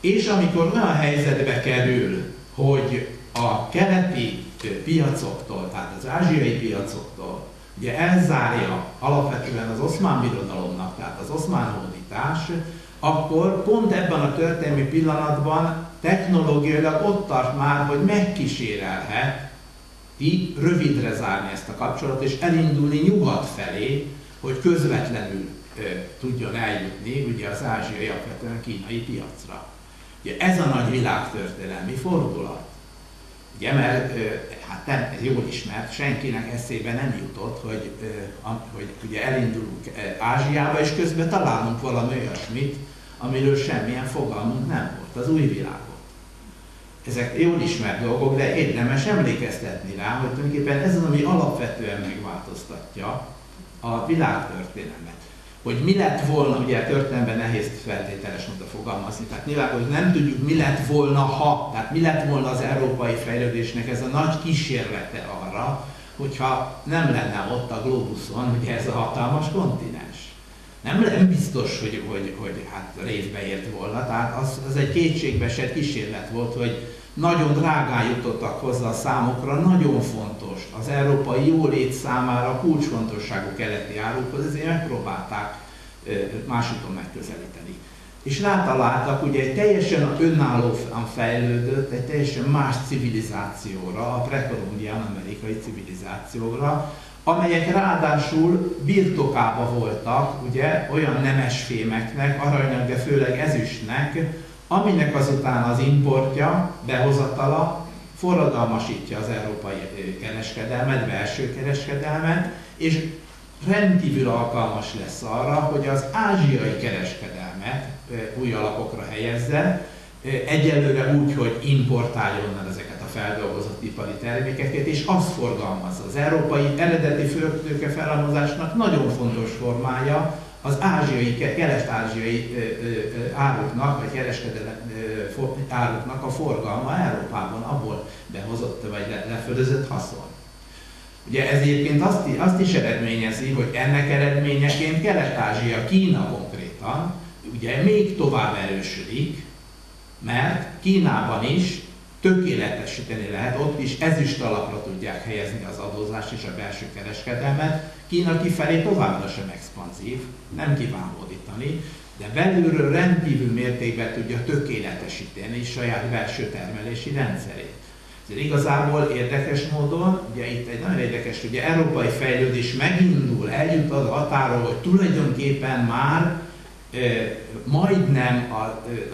S1: És amikor olyan helyzetbe kerül, hogy a keleti piacoktól, tehát az ázsiai piacoktól, ugye elzárja alapvetően az oszmán birodalomnak, tehát az oszmán hódítás, akkor pont ebben a történelmi pillanatban technológiailag ott tart már, hogy megkísérelhet ti rövidre zárni ezt a kapcsolatot, és elindulni nyugat felé, hogy közvetlenül ö, tudjon eljutni ugye az ázsiai, alapvetően kínai piacra. Ugye ez a nagy világtörténelmi fordulat. Ugye, mert hát nem, jól ismert, senkinek eszébe nem jutott, hogy, hogy ugye elindulunk Ázsiába, és közben találunk valami olyasmit, amiről semmilyen fogalmunk nem volt, az új világot. Ezek jól ismert dolgok, de érdemes emlékeztetni rá, hogy tulajdonképpen ez az, ami alapvetően megváltoztatja a világtörténelmet hogy mi lett volna, ugye a történelemben nehéz feltételes módon fogalmazni, tehát nyilván, hogy nem tudjuk, mi lett volna, ha, tehát mi lett volna az európai fejlődésnek ez a nagy kísérlete arra, hogyha nem lenne ott a globuszon, ugye ez a hatalmas kontinens. Nem, nem biztos, hogy, hogy, hogy hát részbe ért volna, tehát az, az egy kétségbeesett kísérlet volt, hogy nagyon drágán jutottak hozzá a számokra, nagyon fontos, az európai jólét számára kulcsfontosságú keleti árukhoz, ezért megpróbálták másúton megközelíteni. És rátaláltak ugye egy teljesen önállóan fejlődött, egy teljesen más civilizációra, a prekolumbián amerikai civilizációra, amelyek ráadásul birtokába voltak ugye olyan nemesfémeknek, aranynak, de főleg ezüstnek, aminek azután az importja, behozatala forradalmasítja az európai kereskedelmet, belső kereskedelmet, és rendkívül alkalmas lesz arra, hogy az ázsiai kereskedelmet új alapokra helyezze, egyelőre úgy, hogy importáljon onnan ezeket a feldolgozott ipari termékeket, és azt forgalmazza. Az európai eredeti föltőke felhalmozásnak nagyon fontos formája az ázsiai, kelet-ázsiai áruknak, vagy kereskedelem áruknak a forgalma Európában, abból behozott vagy lefölözött haszon. Ugye ez egyébként azt, azt is eredményezi, hogy ennek eredményeként Kelet-Ázsia, Kína konkrétan, ugye még tovább erősödik, mert Kínában is tökéletesíteni lehet, ott is ezüst alapra tudják helyezni az adózást és a belső kereskedelmet. Kína kifelé továbbra sem expanzív, nem kíván hódítani, de belülről rendkívül mértékben tudja tökéletesíteni saját belső termelési rendszerét. Ez igazából érdekes módon, ugye itt egy nagyon érdekes, ugye európai fejlődés megindul, eljut az határól, hogy tulajdonképpen már majdnem a,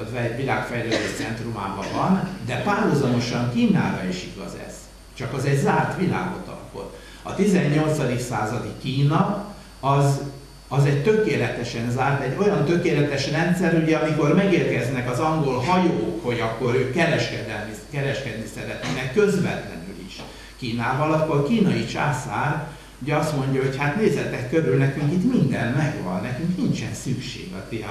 S1: a világfejlődés centrumában van, de párhuzamosan Kínára is igaz ez. Csak az egy zárt világot alkot. A 18. századi Kína az, az egy tökéletesen zárt, egy olyan tökéletes rendszer, ugye amikor megérkeznek az angol hajók, hogy akkor ők kereskedelmi, kereskedni szeretnének közvetlenül is Kínával, akkor a kínai császár ugye azt mondja, hogy hát nézzetek körül, nekünk itt minden megvan, nekünk nincsen szükség a ti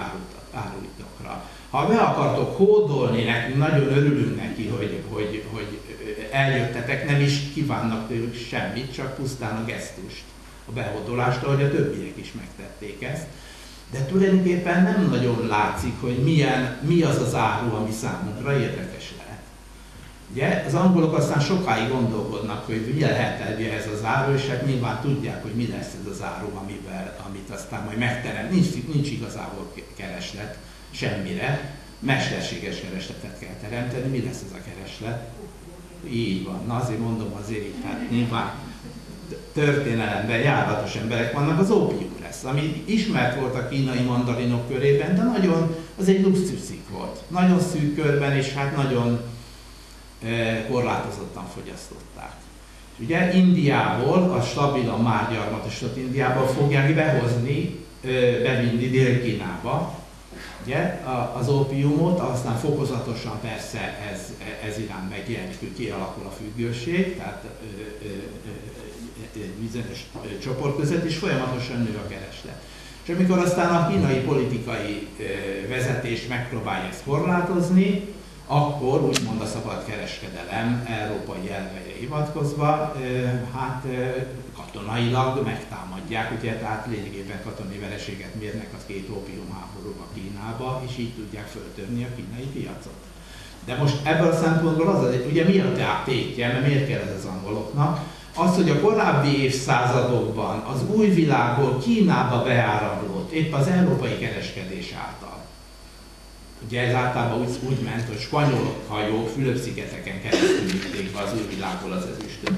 S1: árulitokra. Ha be akartok hódolni, nekünk nagyon örülünk neki, hogy, hogy, hogy eljöttetek, nem is kívánnak tőlük semmit, csak pusztán a gesztust, a behódolást, ahogy a többiek is megtették ezt. De tulajdonképpen nem nagyon látszik, hogy milyen, mi az az áru, ami számunkra érdekes Ugye, az angolok aztán sokáig gondolkodnak, hogy mi lehet ugye ez az áru, és hát nyilván tudják, hogy mi lesz ez az áru, amivel, amit aztán majd megterem. Nincs, nincs igazából kereslet semmire, mesterséges keresletet kell teremteni. Mi lesz ez a kereslet? Így van. Na azért mondom azért így, hát nyilván történelemben járatos emberek vannak, az ópium lesz, ami ismert volt a kínai mandarinok körében, de nagyon, az egy luxuszik volt. Nagyon szűk körben, és hát nagyon korlátozottan fogyasztották. Ugye Indiából, a stabilan már gyarmatosított Indiából fogják behozni, bevinni Dél-Kínába, ugye, az ópiumot, aztán fokozatosan persze ez, ez iránt megjelenik, hogy kialakul a függőség, tehát bizonyos csoport között, és folyamatosan nő a kereslet. És amikor aztán a kínai politikai vezetés megpróbálja ezt korlátozni, akkor úgymond a szabad kereskedelem európai elveire hivatkozva, hát katonailag megtámadják, ugye, tehát lényegében katonai vereséget mérnek a két ópiumháborúba Kínába, és így tudják föltörni a kínai piacot. De most ebből a szempontból az, hogy ugye mi a teát tétje, mert miért kell ez az angoloknak? Az, hogy a korábbi évszázadokban az új világból Kínába beáramlott, épp az európai kereskedés által Ugye ez általában úgy, úgy ment, hogy spanyolok hajók Fülöp-szigeteken keresztül vitték az új világból az ezüstöt.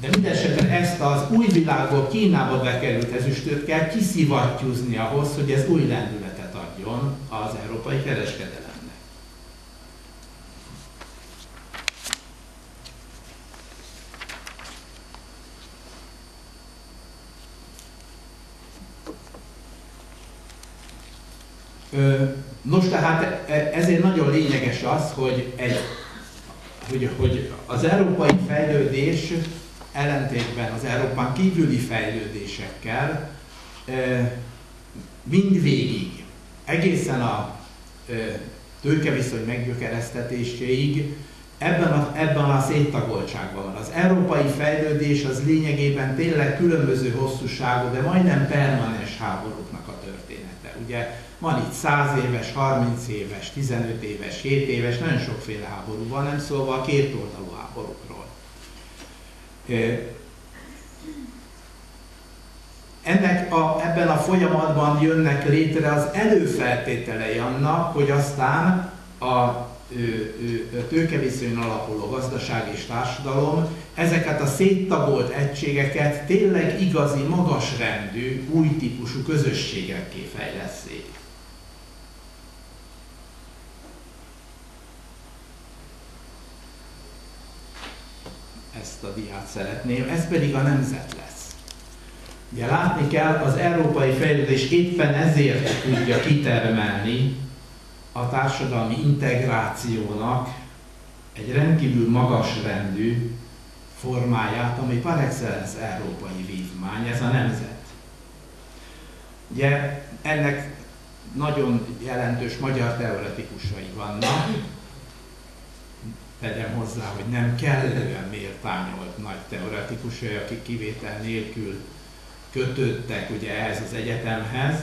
S1: De mindesetre ezt az új világból Kínába bekerült ezüstöt kell kiszivattyúzni ahhoz, hogy ez új lendületet adjon az európai kereskedelemnek. Ö, Nos, tehát e, ezért nagyon lényeges az, hogy, egy, hogy, hogy az európai fejlődés ellentétben az Európán kívüli fejlődésekkel e, mindvégig, egészen a e, tőkeviszony meggyökeresztetéséig ebben a, ebben a széttagoltságban van. Az európai fejlődés az lényegében tényleg különböző hosszúságú, de majdnem permanens háborúknak. Ugye van itt 100 éves, 30 éves, 15 éves, 7 éves, nagyon sokféle háború van, nem szólva a két oldalú háborúkról. Ennek a, ebben a folyamatban jönnek létre az előfeltételei annak, hogy aztán a tőkeviszonyon alapuló gazdaság és társadalom ezeket a széttagolt egységeket tényleg igazi, magasrendű, új típusú közösségekké fejleszték. ezt a diát szeretném, ez pedig a nemzet lesz. Ugye látni kell, az európai fejlődés éppen ezért tudja kitermelni a társadalmi integrációnak egy rendkívül magas rendű formáját, ami par excellence európai vívmány, ez a nemzet. Ugye ennek nagyon jelentős magyar teoretikusai vannak, tegyem hozzá, hogy nem kellően méltányolt nagy teoretikusai, akik kivétel nélkül kötődtek ugye ehhez az egyetemhez.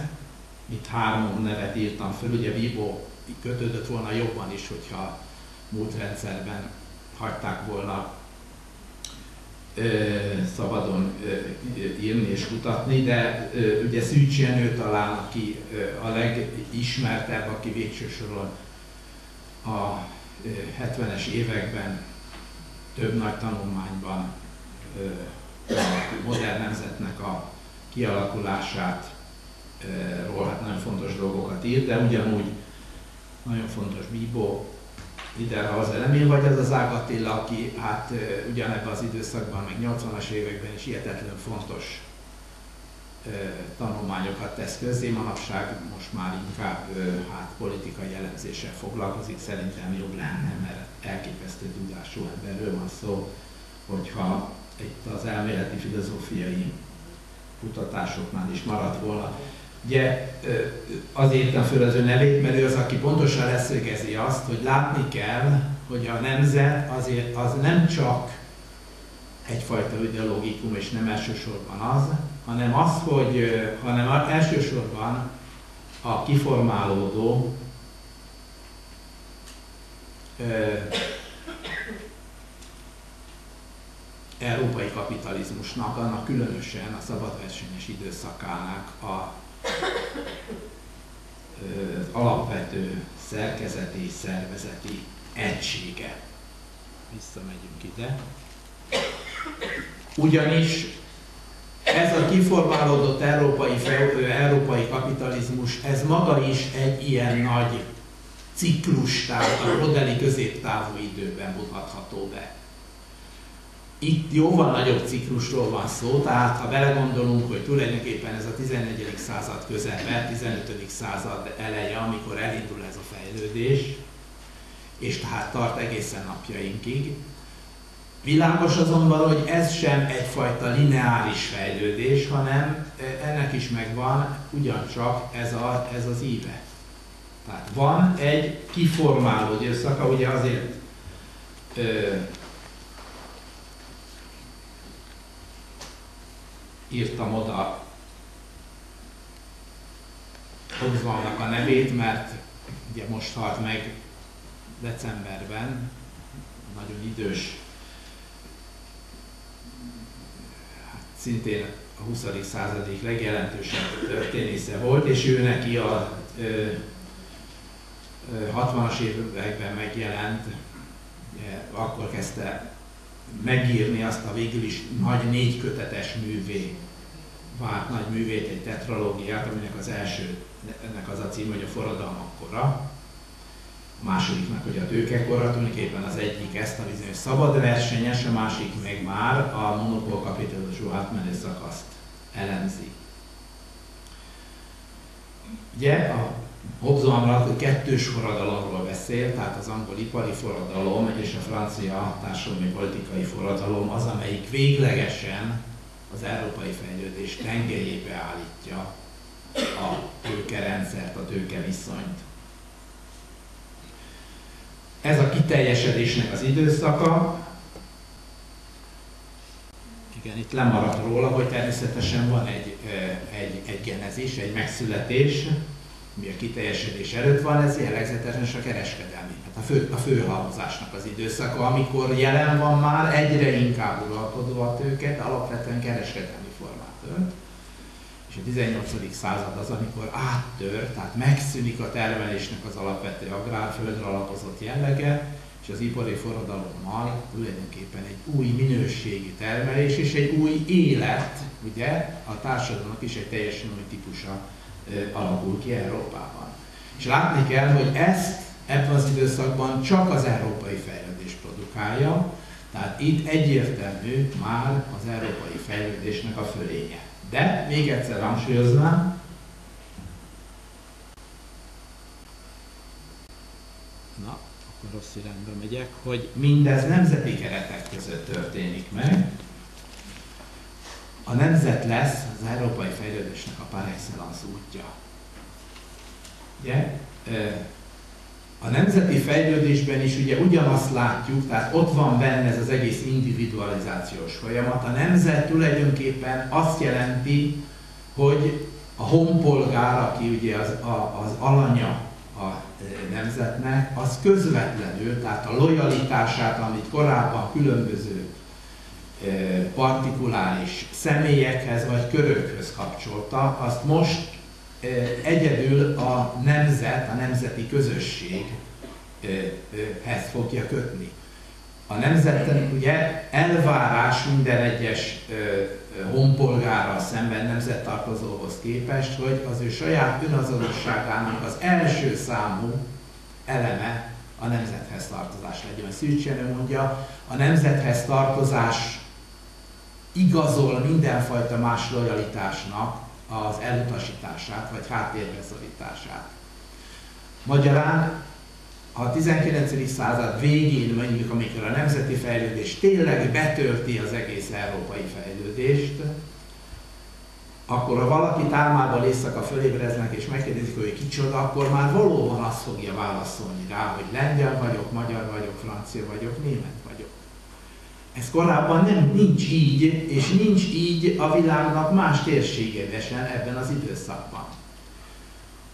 S1: Itt három nevet írtam föl, ugye Vibo kötődött volna jobban is, hogyha múlt rendszerben hagyták volna szabadon írni és kutatni, de ugye Szűcs Jenő talán, aki a legismertebb, aki végső soron a 70-es években több nagy tanulmányban a modern nemzetnek a kialakulását ról hát nagyon fontos dolgokat írt, de ugyanúgy nagyon fontos Bíbó ide az elemén, vagy az az Ág aki hát ugyanebben az időszakban, meg 80-as években is hihetetlen fontos tanulmányokat tesz közzé, manapság most már inkább hát, politikai elemzéssel foglalkozik, szerintem jobb lenne, mert elképesztő tudású emberről van szó, hogyha itt az elméleti filozófiai kutatásoknál is maradt volna. Ugye azért írtam föl az ő nevét, mert ő az, aki pontosan leszögezi azt, hogy látni kell, hogy a nemzet azért az nem csak egyfajta ideológikum, és nem elsősorban az, hanem az, hogy hanem elsősorban a kiformálódó ö, európai kapitalizmusnak, annak különösen a szabadversenyes időszakának a ö, alapvető szerkezeti szervezeti egysége. Visszamegyünk ide. Ugyanis ez a kiformálódott európai, európai kapitalizmus, ez maga is egy ilyen nagy ciklus, tehát a modeli középtávú időben mutatható be. Itt jóval nagyobb ciklusról van szó, tehát ha belegondolunk, hogy tulajdonképpen ez a 14. század közelben, 15. század eleje, amikor elindul ez a fejlődés, és tehát tart egészen napjainkig, Világos azonban, hogy ez sem egyfajta lineáris fejlődés, hanem ennek is megvan ugyancsak ez, a, ez az íve. Tehát van egy kiformáló időszaka, ugye azért ö, írtam oda Hobsbawmnak a nevét, mert ugye most halt meg decemberben, nagyon idős, hát szintén a 20. század legjelentősebb történésze volt, és ő neki a ö, 60-as években megjelent, akkor kezdte megírni azt a végül is nagy négy kötetes művé, vált nagy művét, egy tetralógiát, aminek az első, ennek az a cím, hogy a forradalmak kora, a másodiknak, hogy a tőkekora, tulajdonképpen az egyik ezt a bizonyos szabad versenyes, a másik meg már a monopól kapitalizmusú átmenő szakaszt elemzi. Ugye a Hobson alatt kettős forradalomról beszél, tehát az angol ipari forradalom és a francia társadalmi politikai forradalom az, amelyik véglegesen az európai fejlődés tengelyébe állítja a tőkerendszert, a tőkeviszonyt. Ez a kiteljesedésnek az időszaka. Igen, itt lemaradt róla, hogy természetesen van egy, egy, egy genezis, egy megszületés, ami a kiteljesedés előtt van, ez jellegzetesen a kereskedelmi, hát a, fő, a főhalmozásnak az időszaka, amikor jelen van már egyre inkább uralkodó a tőke, alapvetően kereskedelmi formát ölt. És a 18. század az, amikor áttör, tehát megszűnik a termelésnek az alapvető agrárföldre alapozott jellege, és az ipari forradalommal tulajdonképpen egy új minőségi termelés és egy új élet, ugye, a társadalomnak is egy teljesen új típusa alakul ki Európában. És látni kell, hogy ezt ebben az időszakban csak az európai fejlődés produkálja, tehát itt egyértelmű már az európai fejlődésnek a fölénye. De még egyszer hangsúlyoznám, na, akkor rossz irányba megyek, hogy mindez nemzeti keretek között történik meg, a nemzet lesz az európai fejlődésnek a par excellence útja. Ugye? A nemzeti fejlődésben is ugye ugyanazt látjuk, tehát ott van benne ez az egész individualizációs folyamat. A nemzet tulajdonképpen azt jelenti, hogy a honpolgár, aki ugye az, a, az alanya a nemzetnek, az közvetlenül, tehát a lojalitását, amit korábban különböző partikuláris személyekhez vagy körökhöz kapcsolta, azt most egyedül a nemzet, a nemzeti közösséghez fogja kötni. A nemzeten ugye elvárás minden egyes honpolgárral szemben nemzettartozóhoz képest, hogy az ő saját önazonosságának az első számú eleme a nemzethez tartozás legyen. Szűcsenő mondja, a nemzethez tartozás igazol mindenfajta más lojalitásnak az elutasítását vagy háttérbe szorítását. Magyarán a 19. század végén, mondjuk amikor a nemzeti fejlődés tényleg betölti az egész európai fejlődést, akkor ha valaki álmában éjszaka fölébreznek és megkérdezik, hogy kicsoda, akkor már valóban azt fogja válaszolni rá, hogy lengyel vagyok, magyar vagyok, francia vagyok, német ez korábban nem nincs így, és nincs így a világnak más térségében ebben az időszakban.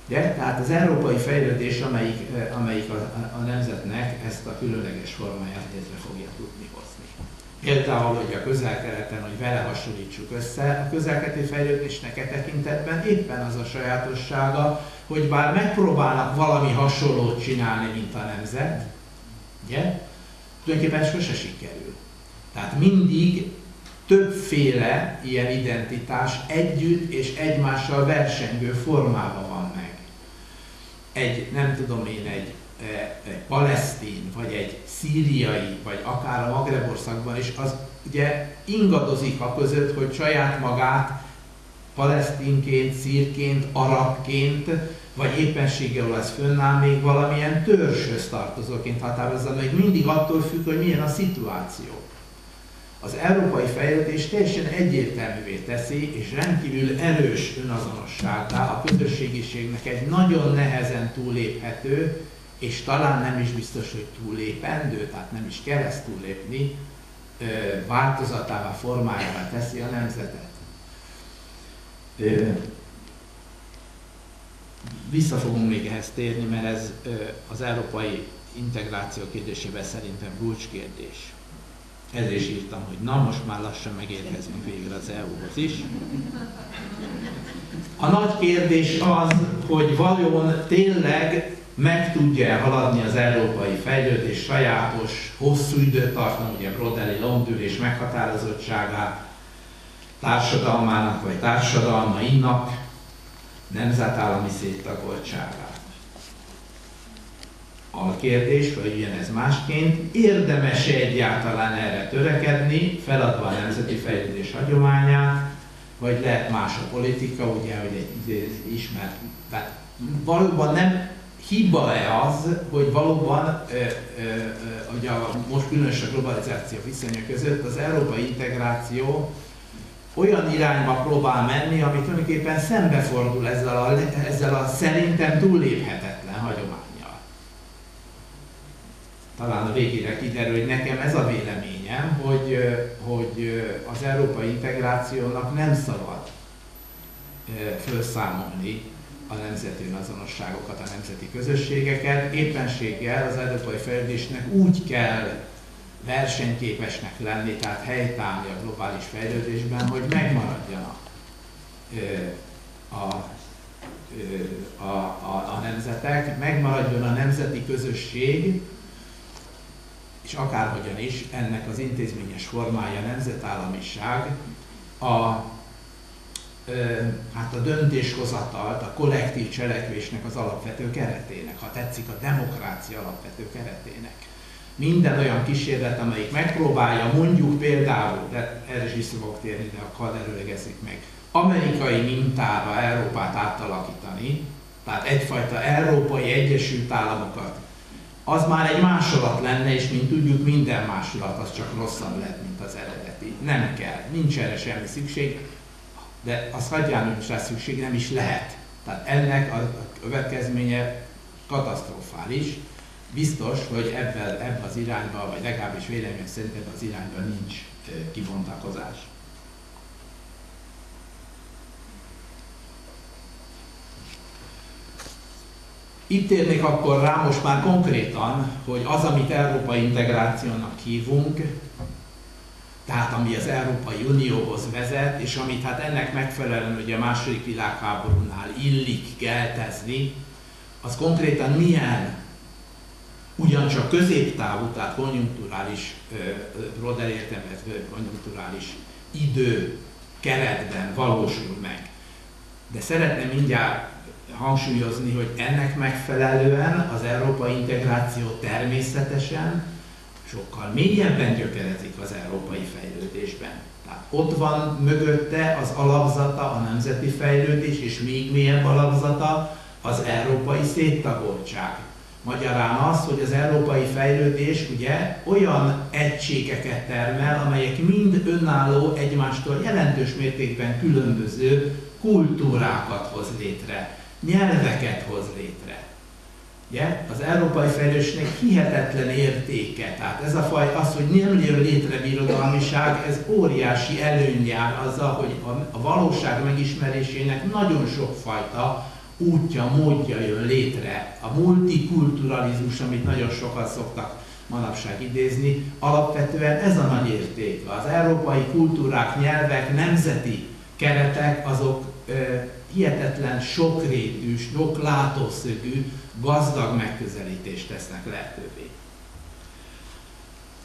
S1: De? Tehát az európai fejlődés, amelyik, eh, amelyik a, a nemzetnek ezt a különleges formáját létre fogja tudni hozni. Például, hogy a közel-keleten, hogy vele hasonlítsuk össze, a közelkeleti fejlődésnek e tekintetben éppen az a sajátossága, hogy bár megpróbálnak valami hasonlót csinálni, mint a nemzet, ugye, tulajdonképpen sose sikerül. Tehát mindig többféle ilyen identitás együtt és egymással versengő formában van meg. Egy, nem tudom én, egy egy palesztin, vagy egy szíriai, vagy akár a Magreb országban is, az ugye ingadozik a között, hogy saját magát palesztinként, szírként, arabként, vagy éppenséggel lesz fönnáll még valamilyen törzshöz tartozóként határozza, még mindig attól függ, hogy milyen a szituáció. Az európai fejlődés teljesen egyértelművé teszi, és rendkívül erős önazonosságá a közösségiségnek egy nagyon nehezen túléphető, és talán nem is biztos, hogy túlépendő, tehát nem is kereszt túlépni, változatává, formájává teszi a nemzetet vissza fogunk még ehhez térni, mert ez az európai integráció kérdésében szerintem kulcskérdés. Ezért is írtam, hogy na most már lassan megérkezünk végre az EU-hoz is. A nagy kérdés az, hogy vajon tényleg meg tudja haladni az európai fejlődés sajátos, hosszú időt tartani, ugye Brodeli lomdülés meghatározottságát, társadalmának vagy társadalmainak nemzetállami széttagoltságát. A kérdés, hogy ez másként, érdemes -e egyáltalán erre törekedni, feladva a nemzeti fejlődés hagyományát, vagy lehet más a politika, ugye, hogy egy ismert, tehát valóban nem hiba-e az, hogy valóban, ugye a, most különös a globalizáció viszonya között az európai integráció olyan irányba próbál menni, ami tulajdonképpen szembefordul ezzel a, ezzel a szerintem túlléphetetlen hagyományjal. Talán a végére kiderül, hogy nekem ez a véleményem, hogy, hogy az európai integrációnak nem szabad felszámolni a nemzeti azonosságokat, a nemzeti közösségeket. Éppenséggel az európai fejlődésnek úgy kell versenyképesnek lenni, tehát helytállni a globális fejlődésben, hogy megmaradjanak a, a, a, a nemzetek, megmaradjon a nemzeti közösség, és akárhogyan is ennek az intézményes formája nemzetállamiság a, hát a döntéshozatalt, a kollektív cselekvésnek az alapvető keretének, ha tetszik a demokrácia alapvető keretének. Minden olyan kísérlet, amelyik megpróbálja mondjuk például, de erre is fogok térni, de hadd előlegezzük meg, amerikai mintára Európát átalakítani, tehát egyfajta Európai Egyesült Államokat, az már egy másolat lenne, és mint tudjuk, minden másolat az csak rosszabb lett, mint az eredeti. Nem kell, nincs erre semmi szükség, de az hagyján is rá szükség, nem is lehet. Tehát ennek a következménye katasztrofális biztos, hogy ebben, ebben az irányba, vagy legalábbis véleményem szerint ebben az irányban nincs kibontakozás. Itt térnék akkor rá most már konkrétan, hogy az, amit Európai Integrációnak hívunk, tehát ami az Európai Unióhoz vezet, és amit hát ennek megfelelően ugye a második világháborúnál illik geltezni, az konkrétan milyen ugyancsak középtávú, tehát konjunkturális, Roder értelmezve konjunkturális idő keretben valósul meg. De szeretném mindjárt hangsúlyozni, hogy ennek megfelelően az európai integráció természetesen sokkal mélyebben gyökerezik az európai fejlődésben. Tehát ott van mögötte az alapzata, a nemzeti fejlődés, és még mélyebb alapzata az európai széttagoltság. Magyarán az, hogy az európai fejlődés ugye olyan egységeket termel, amelyek mind önálló, egymástól jelentős mértékben különböző kultúrákat hoz létre, nyelveket hoz létre. Ugye? Az európai fejlődésnek hihetetlen értéke. Tehát ez a faj, az, hogy nem jön létre birodalmiság, ez óriási előny jár azzal, hogy a, valóság megismerésének nagyon sokfajta útja, módja jön létre. A multikulturalizmus, amit nagyon sokat szoktak manapság idézni, alapvetően ez a nagy érték. Az európai kultúrák, nyelvek, nemzeti keretek, azok ö, hihetetlen sokrétű, sok látószögű, gazdag megközelítést tesznek lehetővé.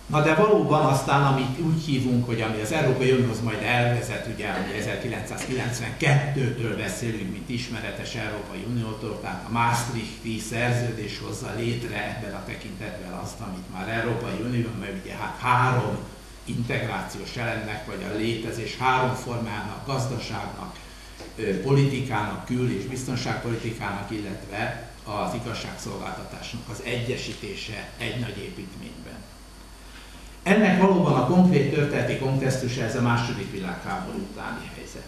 S1: Na de valóban aztán, amit úgy hívunk, hogy ami az Európai Unióhoz majd elvezet, ugye 1992-től beszélünk, mint ismeretes Európai Uniótól, tehát a Maastrichti szerződés hozza létre ebben a tekintetben azt, amit már Európai Unióban, mert ugye hát három integrációs elemnek, vagy a létezés három formának, gazdaságnak, politikának, kül- és biztonságpolitikának, illetve az igazságszolgáltatásnak az egyesítése egy nagy építményben. Ennek valóban a konkrét történeti kontextusa ez a második világháború utáni helyzet.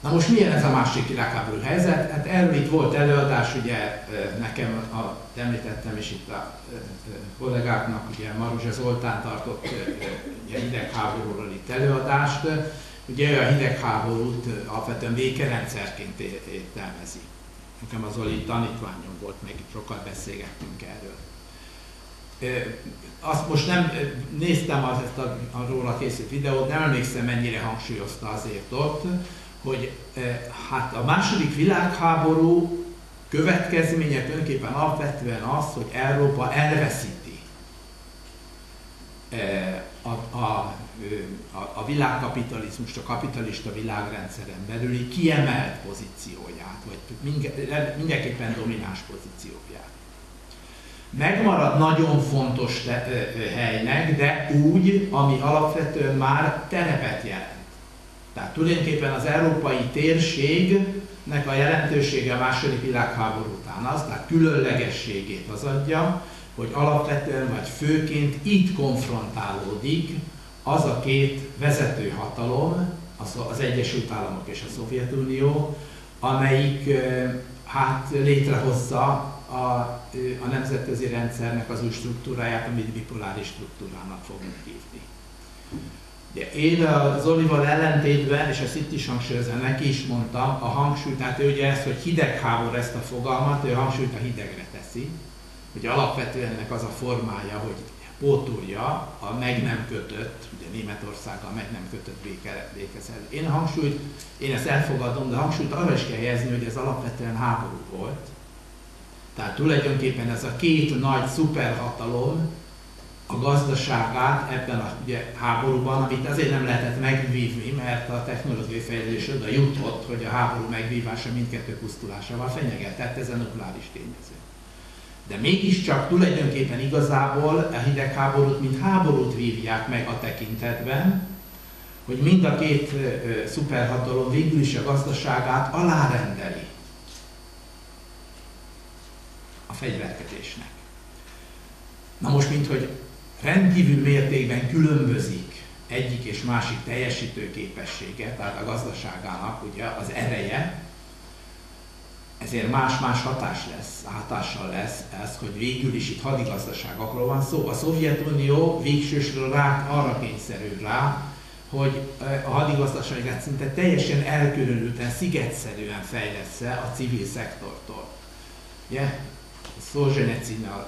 S1: Na most milyen ez a második világháború helyzet? Hát erről itt volt előadás, ugye nekem, a, említettem is itt a kollégáknak, ugye Maruzsa Zoltán tartott ugye hidegháborúról itt előadást, ugye a hidegháborút alapvetően békerendszerként értelmezi. Nekem az Oli tanítványom volt, meg itt sokat beszélgettünk erről azt most nem néztem az, ezt a, a róla készült videót, nem emlékszem mennyire hangsúlyozta azért ott, hogy hát a második világháború következménye tulajdonképpen alapvetően az, hogy Európa elveszíti a, a, a, a világkapitalizmus, a kapitalista világrendszeren belüli kiemelt pozícióját, vagy mindenképpen domináns pozícióját megmarad nagyon fontos helynek, de úgy, ami alapvetően már terepet jelent. Tehát tulajdonképpen az európai térségnek a jelentősége a második világháború után az, tehát különlegességét az adja, hogy alapvetően vagy főként itt konfrontálódik az a két vezető hatalom, az Egyesült Államok és a Szovjetunió, amelyik hát létrehozza a, a nemzetközi rendszernek az új struktúráját, amit bipoláris struktúrának fogunk hívni. De én az Olival ellentétben, és ezt itt is hangsúlyozom, neki is mondtam, a hangsúlyt, tehát ő ugye ezt, hogy hidegháború ezt a fogalmat, ő hangsúlyt a hidegre teszi, hogy alapvetően ennek az a formája, hogy pótolja a meg nem kötött, ugye Németországgal meg nem kötött béke, békezel. Én a hangsúlyt, én ezt elfogadom, de a hangsúlyt arra is kell helyezni, hogy ez alapvetően háború volt, tehát tulajdonképpen ez a két nagy szuperhatalom a gazdaságát ebben a ugye, háborúban, amit azért nem lehetett megvívni, mert a technológiai fejlődés oda jutott, hogy a háború megvívása mindkettő pusztulásával fenyegetett, ez a nukleáris tényező. De mégiscsak tulajdonképpen igazából a hidegháborút, mint háborút vívják meg a tekintetben, hogy mind a két szuperhatalom végül is a gazdaságát alárendeli a fegyverkezésnek. Na most, mint hogy rendkívül mértékben különbözik egyik és másik teljesítő képessége, tehát a gazdaságának ugye az ereje, ezért más-más hatás lesz, hatással lesz ez, hogy végül is itt hadigazdaságokról van szó. A Szovjetunió végsősorban rá, arra kényszerül rá, hogy a hadigazdaságát szinte teljesen elkülönülten, szigetszerűen fejlesz a civil szektortól. Ugye? Szolzsenecin a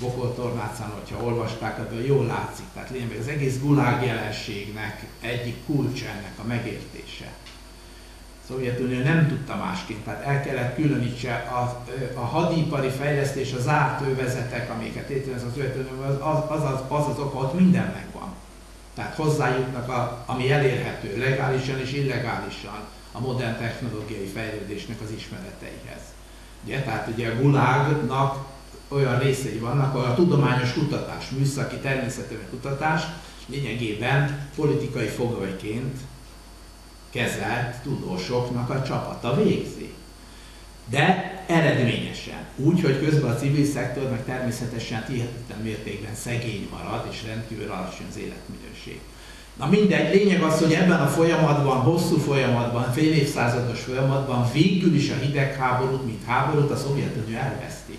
S1: Bokoltornácán, hogyha olvasták, ebből jól látszik. Tehát lényegében az egész gulág jelenségnek egyik kulcs ennek a megértése. A Szovjetunió nem tudta másként, tehát el kellett különítse a, a hadipari fejlesztés, a zárt övezetek, amiket létrehozza az Szovjetunió, az az, az, az az oka, ott minden megvan. Tehát hozzájutnak, a, ami elérhető legálisan és illegálisan a modern technológiai fejlődésnek az ismereteihez. Ugye? Tehát ugye a gulágnak olyan részei vannak, ahol a tudományos kutatás, műszaki, természetően kutatás lényegében politikai fogolyként kezelt tudósoknak a csapata végzi. De eredményesen. Úgy, hogy közben a civil szektor meg természetesen hihetetlen mértékben szegény marad, és rendkívül alacsony az életminőség. Na mindegy, lényeg az, hogy ebben a folyamatban, hosszú folyamatban, fél évszázados folyamatban végül is a hidegháborút, mint háborút a Szovjetunió elveszti.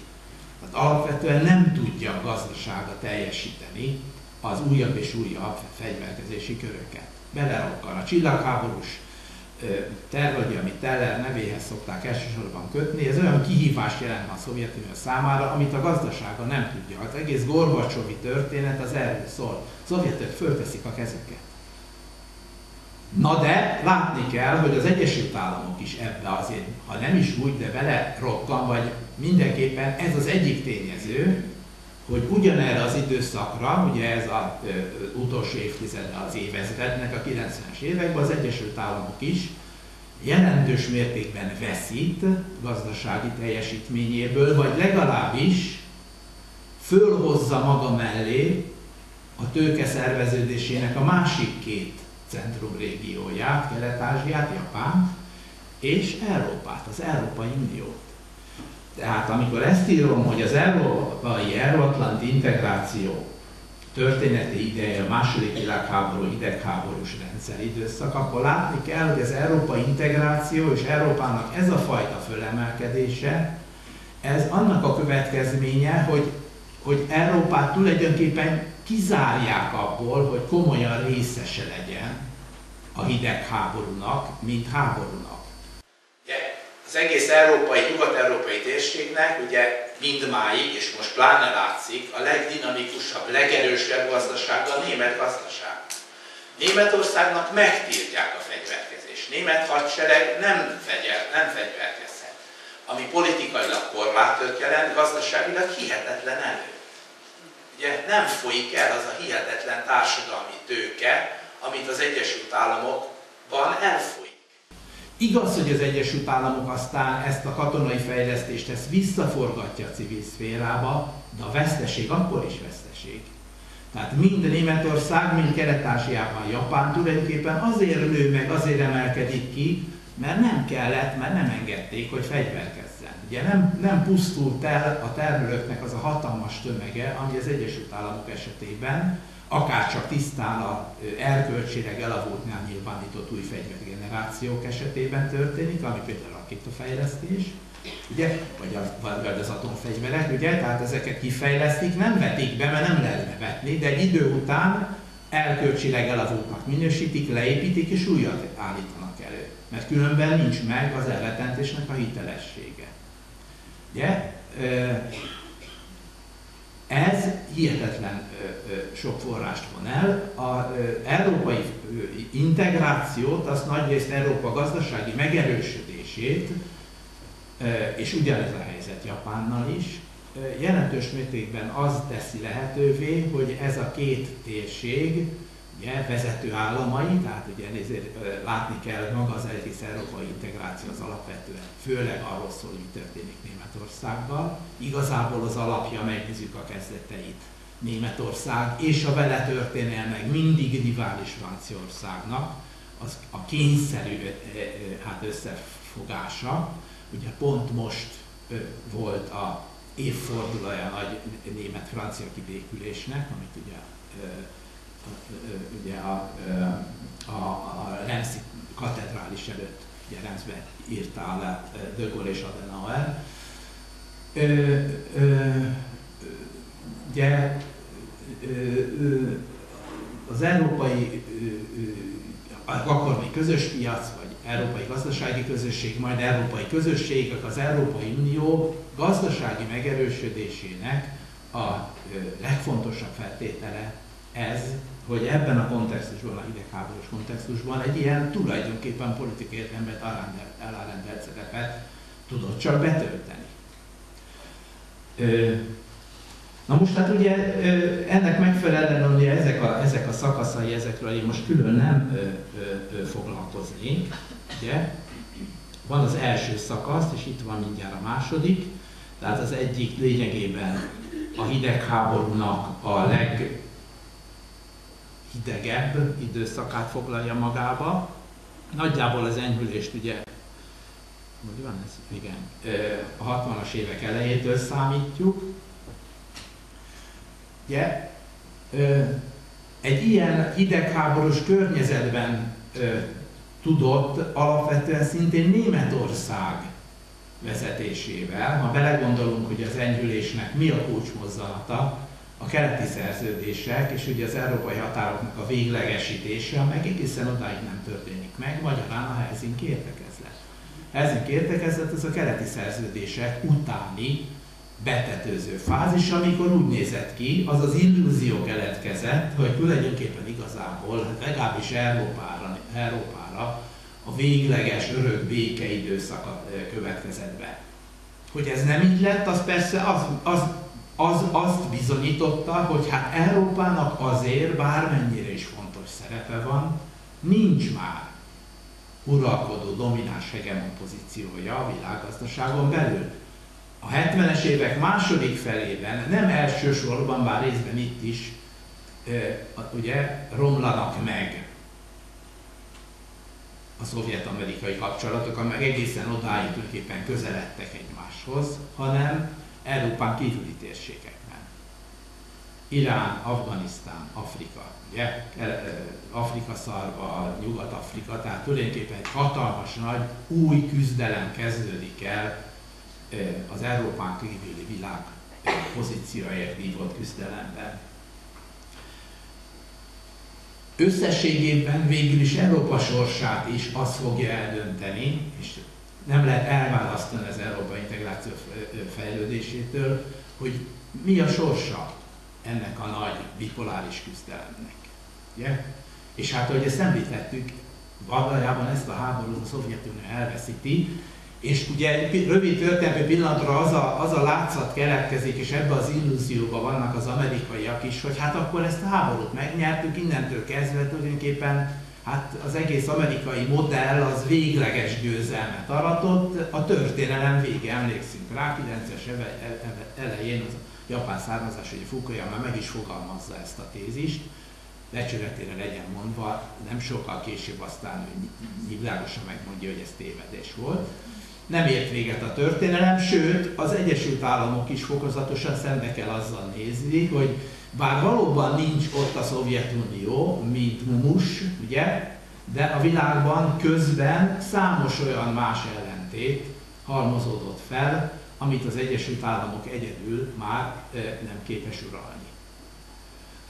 S1: Tehát alapvetően nem tudja a gazdasága teljesíteni az újabb és újabb fegyverkezési köröket. Belerokkan a csillagháborús terv, amit Teller nevéhez szokták elsősorban kötni, ez olyan kihívás jelent a Szovjetunió számára, amit a gazdasága nem tudja. Az egész Gorbacsovi történet az erről szól. A szovjetek fölteszik a kezüket. Na de látni kell, hogy az Egyesült Államok is ebbe azért, ha nem is úgy, de bele rokkan, vagy mindenképpen ez az egyik tényező, hogy ugyanerre az időszakra, ugye ez az utolsó évtizede az évezrednek, a 90-es években az Egyesült Államok is jelentős mértékben veszít gazdasági teljesítményéből, vagy legalábbis fölhozza maga mellé a tőke szerveződésének a másik két centrum régióját, Kelet-Ázsiát, Japán és Európát, az Európai Uniót. Tehát amikor ezt írom, hogy az európai euróatlanti integráció történeti ideje, a második világháború, idegháborús rendszer időszak, akkor látni kell, hogy az európai integráció és Európának ez a fajta fölemelkedése, ez annak a következménye, hogy, hogy Európát tulajdonképpen kizárják abból, hogy komolyan részese legyen a hidegháborúnak, mint háborúnak. Az egész európai, nyugat-európai térségnek ugye mindmáig, és most pláne látszik, a legdinamikusabb, legerősebb gazdasága a német gazdaság. Németországnak megtiltják a fegyverkezést. Német hadsereg nem, fegyel, nem fegyverkezhet. Ami politikailag korlátot jelent, gazdaságilag hihetetlen elő. Ugye nem folyik el az a hihetetlen társadalmi tőke, amit az Egyesült Államokban elfolyik. Igaz, hogy az Egyesült Államok aztán ezt a katonai fejlesztést ezt visszaforgatja a civil szférába, de a veszteség akkor is veszteség. Tehát mind Németország, mind Kelet-Ázsiában, Japán tulajdonképpen azért nő meg, azért emelkedik ki, mert nem kellett, mert nem engedték, hogy fegyverkezzen. Ugye nem, nem pusztult el a termelőknek az a hatalmas tömege, ami az Egyesült Államok esetében akár csak tisztán a erkölcsileg elavultnál nyilvánított új fegyvergenerációk esetében történik, ami például a rakétafejlesztés, ugye, vagy, a, vagy az atomfegyverek, ugye, tehát ezeket kifejlesztik, nem vetik be, mert nem lehet bevetni, de egy idő után erkölcsileg elavultnak minősítik, leépítik és újat állítanak elő. Mert különben nincs meg az elretentésnek a hitelessége. Ugye? Ez hihetetlen sok forrást von el. Az európai integrációt, azt nagyrészt Európa gazdasági megerősödését, és ugyanez a helyzet Japánnal is, jelentős mértékben az teszi lehetővé, hogy ez a két térség ugye, vezető államai, tehát ugye ezért látni kell maga az egész európai integráció az alapvetően, főleg arról szól, mi történik Németországgal. Igazából az alapja, megnézzük a kezdeteit, Németország és a vele történelmek mindig rivális Franciaországnak, az a kényszerű hát összefogása. Ugye pont most volt a évfordulója nagy német-francia kibékülésnek, amit ugye ugye a, a, a Remszi katedrális előtt, ugye Remszbe írta le De Gaulle és Adenauer. Ö, ö, ugye ö, az európai, akkor még közös piac, vagy európai gazdasági közösség, majd európai közösségek, az Európai Unió gazdasági megerősödésének a legfontosabb feltétele ez, hogy ebben a kontextusban, a hidegháborús kontextusban egy ilyen tulajdonképpen politikai értelemben elárendelt szerepet tudott csak betölteni. Na most hát ugye ennek megfelelően ugye ezek a, ezek a szakaszai, ezekről én most külön nem foglalkoznék, ugye? Van az első szakasz, és itt van mindjárt a második, tehát az egyik lényegében a hidegháborúnak a leg hidegebb időszakát foglalja magába. Nagyjából az enyhülést ugye, hogy van ez? Igen, a 60-as évek elejétől számítjuk. Ugye, egy ilyen hidegháborús környezetben tudott alapvetően szintén Németország vezetésével, ha belegondolunk, hogy az enyhülésnek mi a kulcsmozzanata, a keleti szerződések és ugye az európai határoknak a véglegesítése, amely egészen odáig nem történik meg, magyarán a Helsinki értekezlet. Helsinki értekezlet az a keleti szerződések utáni betetőző fázis, amikor úgy nézett ki, az az illúzió keletkezett, hogy tulajdonképpen igazából, hát legalábbis Európára, Európára a végleges örök béke időszaka következett be. Hogy ez nem így lett, az persze az, az az azt bizonyította, hogy hát Európának azért bármennyire is fontos szerepe van, nincs már uralkodó, domináns hegemon pozíciója a világgazdaságon belül. A 70-es évek második felében nem elsősorban, bár részben itt is, ugye romlanak meg a szovjet-amerikai kapcsolatok, amelyek egészen odáig tulajdonképpen közeledtek egymáshoz, hanem Európán kívüli térségekben. Irán, Afganisztán, Afrika, ugye? Afrika szarva, Nyugat-Afrika, tehát tulajdonképpen egy hatalmas nagy új küzdelem kezdődik el az Európán kívüli világ pozícióért vívott küzdelemben. Összességében végül is Európa sorsát is az fogja eldönteni, és nem lehet elválasztani az Európa integráció fejlődésétől, hogy mi a sorsa ennek a nagy bipoláris küzdelemnek. Ugye? És hát, ahogy ezt említettük, valójában ezt a háborút a Szovjetunió elveszíti, és ugye rövid történelmi pillanatra az a, az a látszat keletkezik, és ebbe az illúzióba vannak az amerikaiak is, hogy hát akkor ezt a háborút megnyertük, innentől kezdve tulajdonképpen hát az egész amerikai modell az végleges győzelmet aratott, a történelem vége, emlékszünk rá, 90-es elején az japán hogy Fukuyama meg is fogalmazza ezt a tézist, becsületére legyen mondva, nem sokkal később aztán ő nyilvánosan megmondja, hogy ez tévedés volt. Nem ért véget a történelem, sőt az Egyesült Államok is fokozatosan szembe kell azzal nézni, hogy bár valóban nincs ott a Szovjetunió, mint mumus, ugye, de a világban közben számos olyan más ellentét halmozódott fel, amit az Egyesült Államok egyedül már nem képes uralni.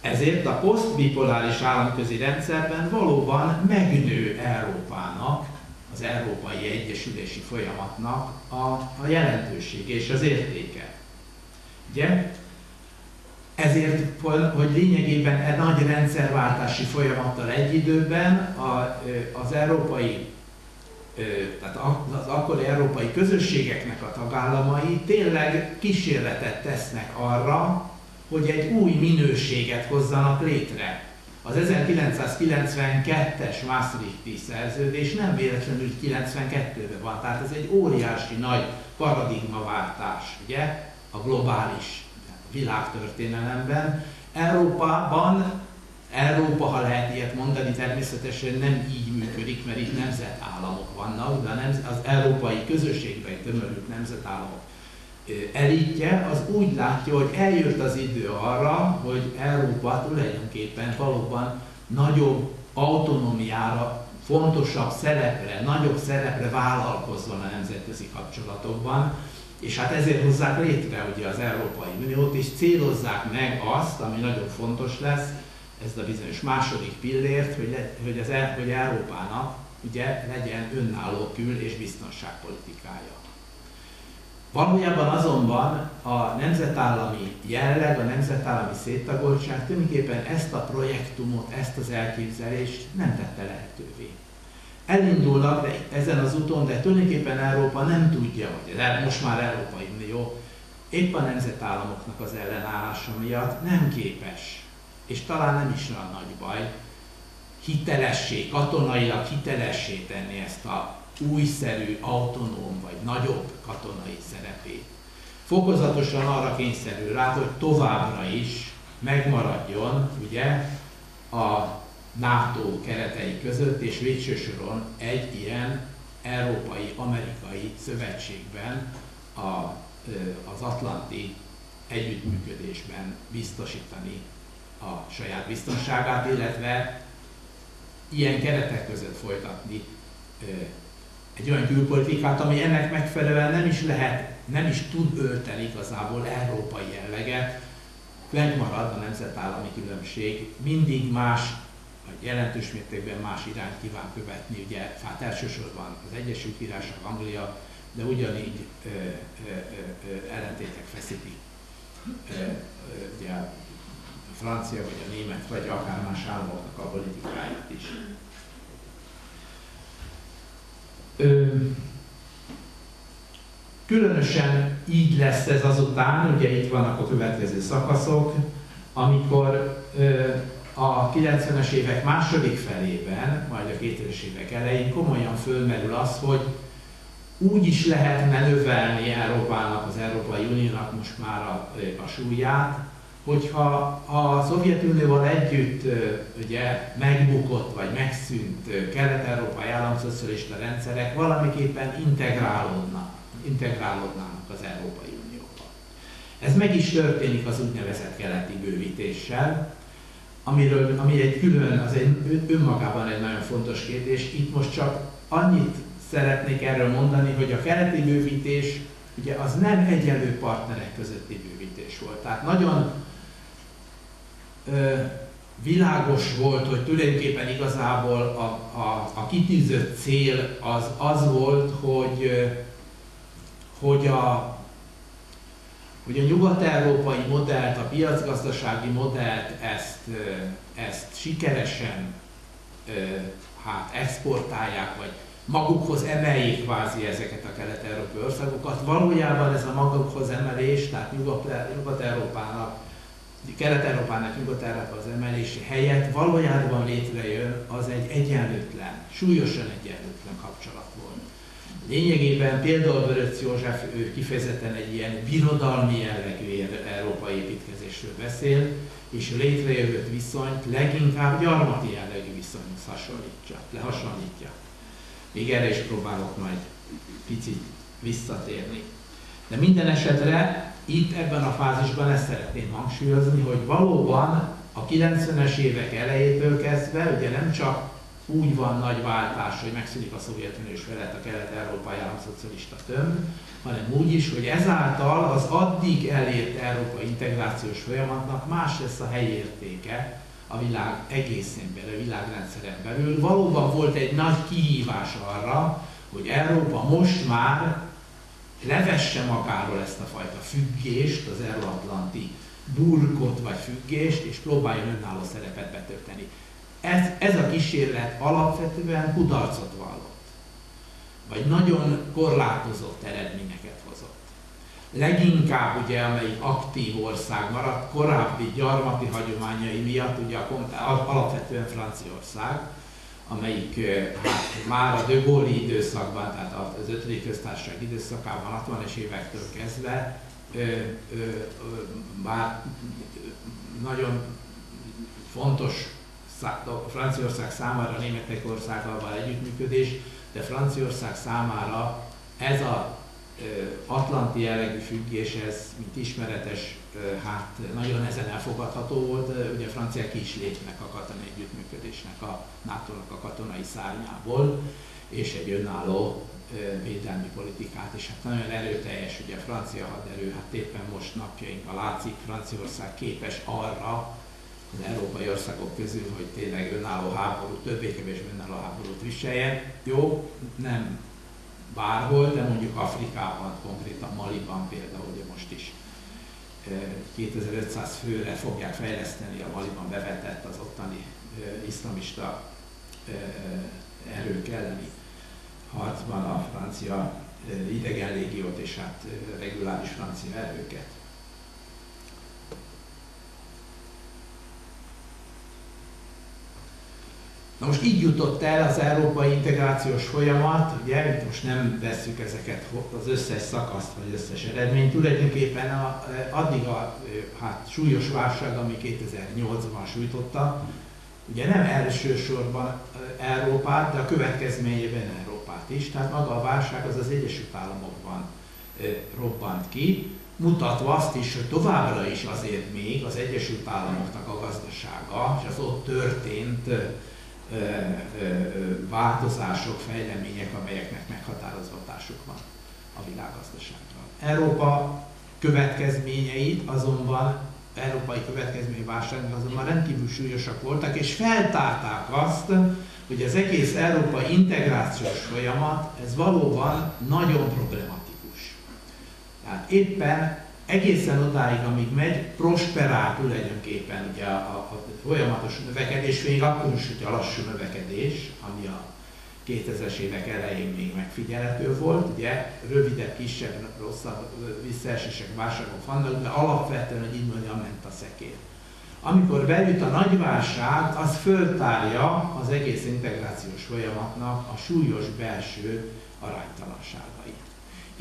S1: Ezért a posztbipoláris államközi rendszerben valóban megnő Európának az európai egyesülési folyamatnak a, a jelentősége és az értéke. Ugye? Ezért, hogy lényegében egy nagy rendszerváltási folyamattal egy időben a, az európai, tehát az akkori európai közösségeknek a tagállamai tényleg kísérletet tesznek arra, hogy egy új minőséget hozzanak létre az 1992-es Maastrichti szerződés nem véletlenül 92-ben van, tehát ez egy óriási nagy paradigmaváltás, ugye, a globális világtörténelemben. Európában, Európa, ha lehet ilyet mondani, természetesen nem így működik, mert itt nemzetállamok vannak, de az európai közösségben tömörült nemzetállamok. Elitje az úgy látja, hogy eljött az idő arra, hogy Európa tulajdonképpen valóban nagyobb autonómiára, fontosabb szerepre, nagyobb szerepre vállalkozzon a nemzetközi kapcsolatokban, és hát ezért hozzák létre ugye az Európai Uniót, és célozzák meg azt, ami nagyon fontos lesz, ez a bizonyos második pillért, hogy, le, hogy, az, hogy Európának ugye legyen önálló kül- és biztonságpolitikája. Valójában azonban a nemzetállami jelleg, a nemzetállami széttagoltság tulajdonképpen ezt a projektumot, ezt az elképzelést nem tette lehetővé. Elindulnak de ezen az úton, de tulajdonképpen Európa nem tudja, hogy ez most már Európai Unió épp a nemzetállamoknak az ellenállása miatt nem képes, és talán nem is olyan nagy baj, hitelessé, katonailag hitelessé tenni ezt a újszerű, autonóm vagy nagyobb katonai szerepét. Fokozatosan arra kényszerül rá, hogy továbbra is megmaradjon ugye, a NATO keretei között, és végső soron egy ilyen európai-amerikai szövetségben a, az atlanti együttműködésben biztosítani a saját biztonságát, illetve ilyen keretek között folytatni egy olyan külpolitikát, ami ennek megfelelően nem is lehet, nem is tud ölteni igazából európai jelleget, megmarad a nemzetállami különbség, mindig más, vagy jelentős mértékben más irányt kíván követni, ugye hát elsősorban az Egyesült Királyság, Anglia, de ugyanígy ö, ö, ö, ellentétek feszítik. Ugye francia, vagy a német, vagy akár más államoknak a politikáját is. Különösen így lesz ez azután, ugye itt vannak a következő szakaszok, amikor a 90-es évek második felében, majd a 2000-es évek elején komolyan fölmerül az, hogy úgy is lehetne növelni Európának, az Európai Uniónak most már a, a súlyát, hogyha a Szovjetunióval együtt ugye megbukott vagy megszűnt kelet-európai államszocialista rendszerek valamiképpen integrálódnak, integrálódnának az Európai Unióba. Ez meg is történik az úgynevezett keleti bővítéssel, amiről, ami egy külön, az egy önmagában egy nagyon fontos kérdés. Itt most csak annyit szeretnék erről mondani, hogy a keleti bővítés ugye az nem egyenlő partnerek közötti bővítés volt. Tehát nagyon világos volt, hogy tulajdonképpen igazából a, a, a kitűzött cél az az volt, hogy, hogy a, hogy a nyugat-európai modellt, a piacgazdasági modellt ezt, ezt sikeresen hát exportálják, vagy magukhoz emeljék kvázi ezeket a kelet-európai országokat. Valójában ez a magukhoz emelés, tehát Nyugat-Európának, Kelet-Európának Nyugat-Európa az emelési helyett valójában létrejön az egy egyenlőtlen, súlyosan egyenlőtlen kapcsolat volt. Lényegében például Böröc József ő kifejezetten egy ilyen birodalmi jellegű európai építkezésről beszél, és létrejövött viszonyt leginkább gyarmati jellegű viszonyhoz hasonlítja, lehasonlítja. Még erre is próbálok majd picit visszatérni. De minden esetre itt ebben a fázisban ezt szeretném hangsúlyozni, hogy valóban a 90-es évek elejétől kezdve ugye nem csak úgy van nagy váltás, hogy megszűnik a Szovjetunió és felett a kelet-európai államszocialista tömb, hanem úgy is, hogy ezáltal az addig elért európai integrációs folyamatnak más lesz a helyértéke, a világ egészén belül, a világrendszeren belül. Valóban volt egy nagy kihívás arra, hogy Európa most már levesse magáról ezt a fajta függést, az euróatlanti burkot vagy függést, és próbáljon önálló szerepet betölteni. Ez, ez a kísérlet alapvetően kudarcot vallott, vagy nagyon korlátozott eredményeket leginkább ugye, amelyik aktív ország maradt, korábbi gyarmati hagyományai miatt, ugye alapvetően Franciaország, amelyik hát már a De időszakban, tehát az ötödik köztársaság időszakában, 60-es évektől kezdve ö, ö, már nagyon fontos Franciaország számára Németországgal együttműködés, de Franciaország számára ez a atlanti jellegű függés, ez, mint ismeretes, hát nagyon ezen elfogadható volt. Ugye a franciák is lépnek a katonai együttműködésnek, a nato a katonai szárnyából, és egy önálló védelmi politikát, és hát nagyon erőteljes, ugye a francia haderő, hát éppen most napjainkban látszik, Franciaország képes arra, az európai országok közül, hogy tényleg önálló háború, többé-kevésbé önálló háborút viseljen. Jó, nem bárhol, de mondjuk Afrikában, konkrétan Maliban például, ugye most is 2500 főre fogják fejleszteni a Maliban bevetett az ottani iszlamista erők elleni harcban a francia idegenlégiót és hát reguláris francia erőket. Na most így jutott el az európai integrációs folyamat, ugye, most nem vesszük ezeket az összes szakaszt vagy összes eredményt, tulajdonképpen a, addig a hát, súlyos válság, ami 2008-ban sújtotta, ugye nem elsősorban Európát, de a következményében Európát is, tehát maga a válság az az Egyesült Államokban robbant ki, mutatva azt is, hogy továbbra is azért még az Egyesült Államoknak a gazdasága, és az ott történt változások, fejlemények, amelyeknek meghatározó hatásuk van a világgazdaságra. Európa következményeit azonban, európai következmény válságnak azonban rendkívül súlyosak voltak, és feltárták azt, hogy az egész európai integrációs folyamat, ez valóban nagyon problematikus. Tehát éppen egészen odáig, amíg megy, prosperál tulajdonképpen ugye a, a, a folyamatos növekedés, még akkor is, hogy a lassú növekedés, ami a 2000-es évek elején még megfigyelhető volt, ugye rövidebb, kisebb, rosszabb visszaesések, válságok vannak, de alapvetően, hogy így mondjam, ment a szekér. Amikor bejött a nagy válság, az föltárja az egész integrációs folyamatnak a súlyos belső aránytalanságait.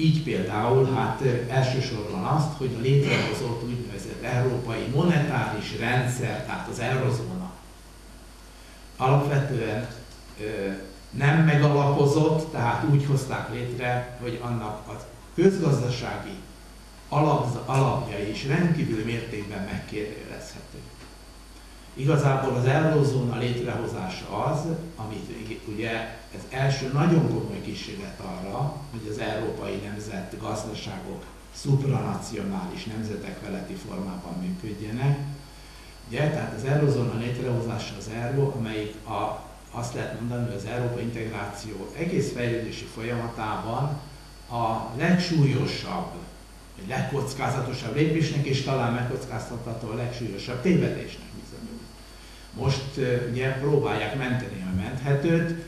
S1: Így például hát elsősorban azt, hogy a létrehozott úgynevezett európai monetáris rendszer, tehát az eurozóna alapvetően nem megalapozott, tehát úgy hozták létre, hogy annak a közgazdasági alapja is rendkívül mértékben megkérdőjelezhető. Igazából az eurozóna létrehozása az, amit ugye ez első nagyon komoly kísérlet arra, hogy az európai nemzet gazdaságok supranacionális nemzetek feletti formában működjenek. Ugye, tehát az eurozóna létrehozása az euró, amelyik a azt lehet mondani, hogy az Európa integráció egész fejlődési folyamatában a legsúlyosabb, legkockázatosabb lépésnek, és talán megkockáztatható a legsúlyosabb tévedésnek. Most ugye próbálják menteni a menthetőt,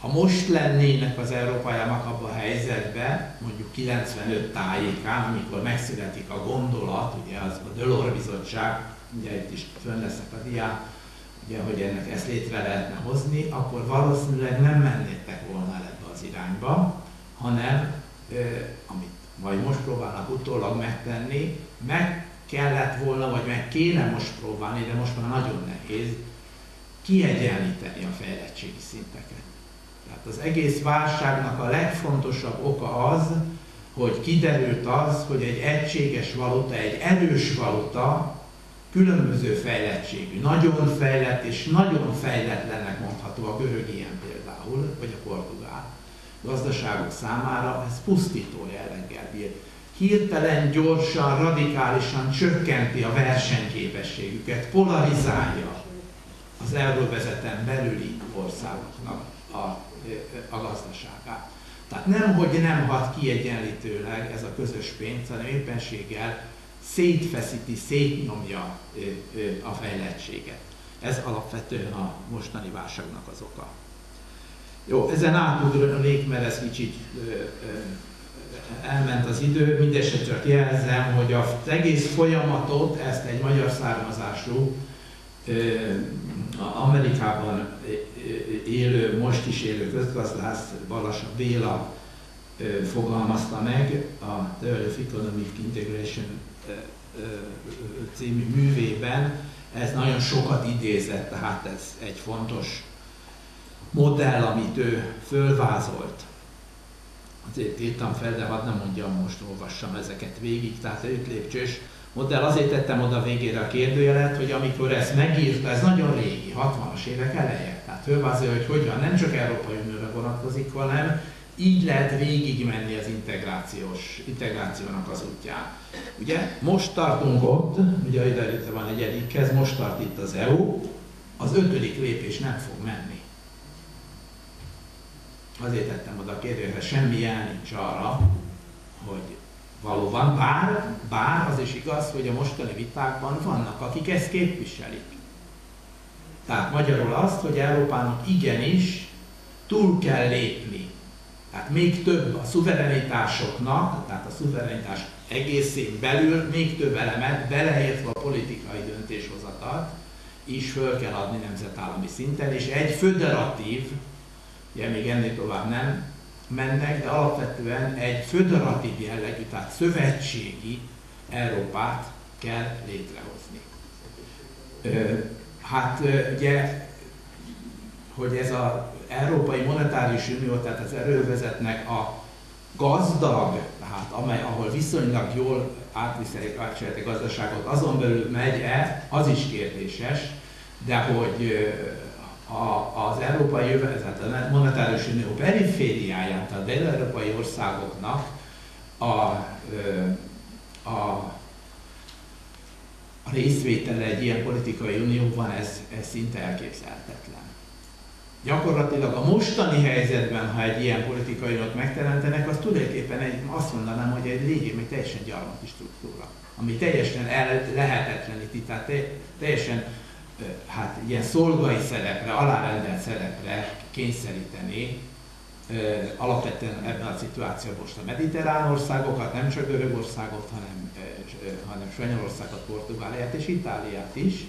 S1: ha most lennének az európaiak abban a helyzetben, mondjuk 95 tájékán, amikor megszületik a gondolat, ugye az a Delors bizottság, ugye itt is fönn lesznek a diák, ugye, hogy ennek ezt létre lehetne hozni, akkor valószínűleg nem mennétek volna ebbe az irányba, hanem, amit majd most próbálnak utólag megtenni, meg kellett volna, vagy meg kéne most próbálni, de most már nagyon nehéz, kiegyenlíteni a fejlettségi szinteket. Tehát az egész válságnak a legfontosabb oka az, hogy kiderült az, hogy egy egységes valuta, egy erős valuta különböző fejlettségű, nagyon fejlett és nagyon fejletlennek mondható a görög ilyen például, vagy a portugál gazdaságok számára, ez pusztító jelleggel bír. Hirtelen, gyorsan, radikálisan csökkenti a versenyképességüket, polarizálja az euróvezeten belüli országoknak a, a gazdaságát. Tehát nem, hogy nem hat kiegyenlítőleg ez a közös pénz, hanem éppenséggel szétfeszíti, szétnyomja a fejlettséget. Ez alapvetően a mostani válságnak az oka. Jó, ezen átugornék, mert ez kicsit elment az idő, mindeset csak jelzem, hogy az egész folyamatot, ezt egy magyar származású, Amerikában élő, most is élő közgazdász, Balassa Béla fogalmazta meg a Theory of Economic Integration című művében, ez nagyon sokat idézett, tehát ez egy fontos modell, amit ő fölvázolt. Azért írtam fel, de hadd nem mondjam, most olvassam ezeket végig, tehát öt lépcsős modell. Azért tettem oda végére a kérdőjelet, hogy amikor ezt megírta, ez nagyon régi, 60-as évek eleje. Tehát fölvázolja, hogy hogyan nem csak Európai Unióra vonatkozik, hanem így lehet végigmenni az integrációs, integrációnak az útján. Ugye most tartunk ott, ugye ide, van egy egyikhez, most tart itt az EU, az ötödik lépés nem fog menni. Azért tettem oda a kérdőre, semmi jel nincs arra, hogy valóban, bár, bár az is igaz, hogy a mostani vitákban vannak, akik ezt képviselik. Tehát magyarul azt, hogy Európának igenis túl kell lépni tehát még több a szuverenitásoknak, tehát a szuverenitás egészén belül még több elemet, beleértve a politikai döntéshozatat, is föl kell adni nemzetállami szinten, és egy föderatív, ugye még ennél tovább nem mennek, de alapvetően egy föderatív jellegű, tehát szövetségi Európát kell létrehozni. Hát ugye, hogy ez a Európai Monetáris Unió, tehát az erővezetnek a gazdag, tehát amely, ahol viszonylag jól átviselik a gazdaságot, azon belül megy-e, az is kérdéses, de hogy a, az Európai Jövezet, a Monetáris Unió perifériáján, tehát dél-európai országoknak a, a, a részvétele egy ilyen politikai unióban, ez, ez szinte elképzelhetetlen. Gyakorlatilag a mostani helyzetben, ha egy ilyen politikai uniót megteremtenek, az tulajdonképpen egy, azt mondanám, hogy egy lényeg, egy teljesen gyarmati struktúra, ami teljesen el, lehetetleníti, tehát te, teljesen hát ilyen szolgai szerepre, alárendelt szerepre kényszeríteni alapvetően ebben a szituációban most a mediterrán országokat, nem csak Görögországot, hanem, hanem Spanyolországot, Portugáliát és Itáliát is,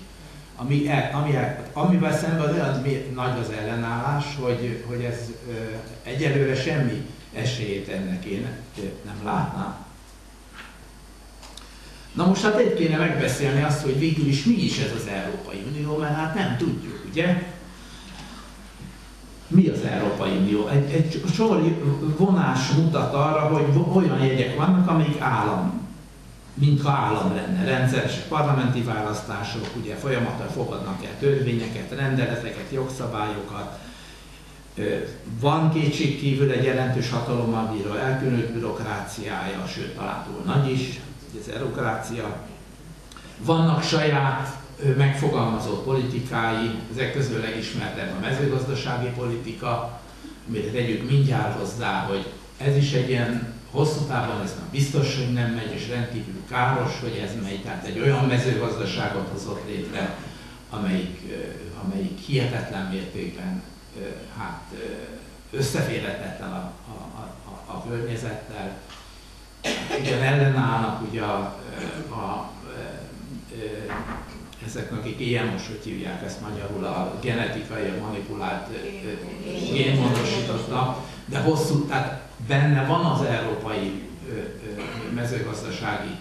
S1: ami, ami, amivel szemben olyan nagy az ellenállás, hogy, hogy ez egyelőre semmi esélyét ennek én nem látnám. Na most hát egy kéne megbeszélni azt, hogy végül is mi is ez az Európai Unió, mert hát nem tudjuk, ugye? Mi az Európai Unió? Egy, egy sor vonás mutat arra, hogy olyan jegyek vannak, amelyik állam, mintha állam lenne. Rendszeres parlamenti választások, ugye folyamatosan fogadnak el törvényeket, rendeleteket, jogszabályokat, van kétség kívül egy jelentős hatalom, amiről elkülönült bürokráciája, sőt talán túl nagy is, az erokrácia. Vannak saját megfogalmazott politikái, ezek közül legismertebb a mezőgazdasági politika, amire tegyük mindjárt hozzá, hogy ez is egy ilyen hosszú távon ez már biztos, hogy nem megy, és rendkívül káros, hogy ez megy. Tehát egy olyan mezőgazdaságot hozott létre, amelyik, amelyik hihetetlen mértékben hát, összeférhetetlen a, a, a, a környezettel, ugyan ellenállnak ugye a, a, a, ezek, akik ilyen most, hogy hívják ezt magyarul, a genetikai, a manipulált génmódosítottak, de hosszú, tehát benne van az európai mezőgazdasági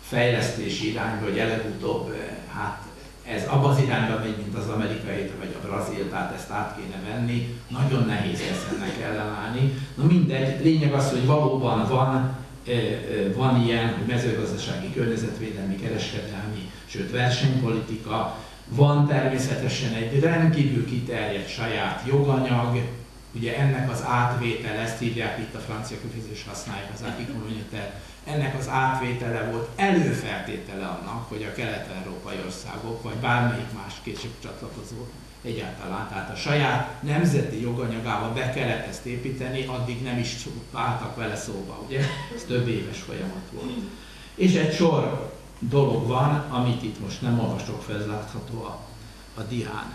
S1: fejlesztési irány, hogy előbb-utóbb hát ez abban az irányba megy, mint az amerikai vagy a brazil, tehát ezt át kéne venni, nagyon nehéz lesz ennek ellenállni. Na mindegy, lényeg az, hogy valóban van van ilyen, hogy mezőgazdasági, környezetvédelmi, kereskedelmi, sőt versenypolitika, van természetesen egy rendkívül kiterjedt saját joganyag, ugye ennek az átvétel, ezt hívják itt a francia kifejezés használják az antikommuniter, ennek az átvétele volt előfeltétele annak, hogy a kelet-európai országok, vagy bármelyik más később csatlakozó egyáltalán. Tehát a saját nemzeti joganyagába be kellett ezt építeni, addig nem is álltak vele szóba, ugye? Ez több éves folyamat volt. És egy sor dolog van, amit itt most nem olvasok fel, ez látható a, a dián.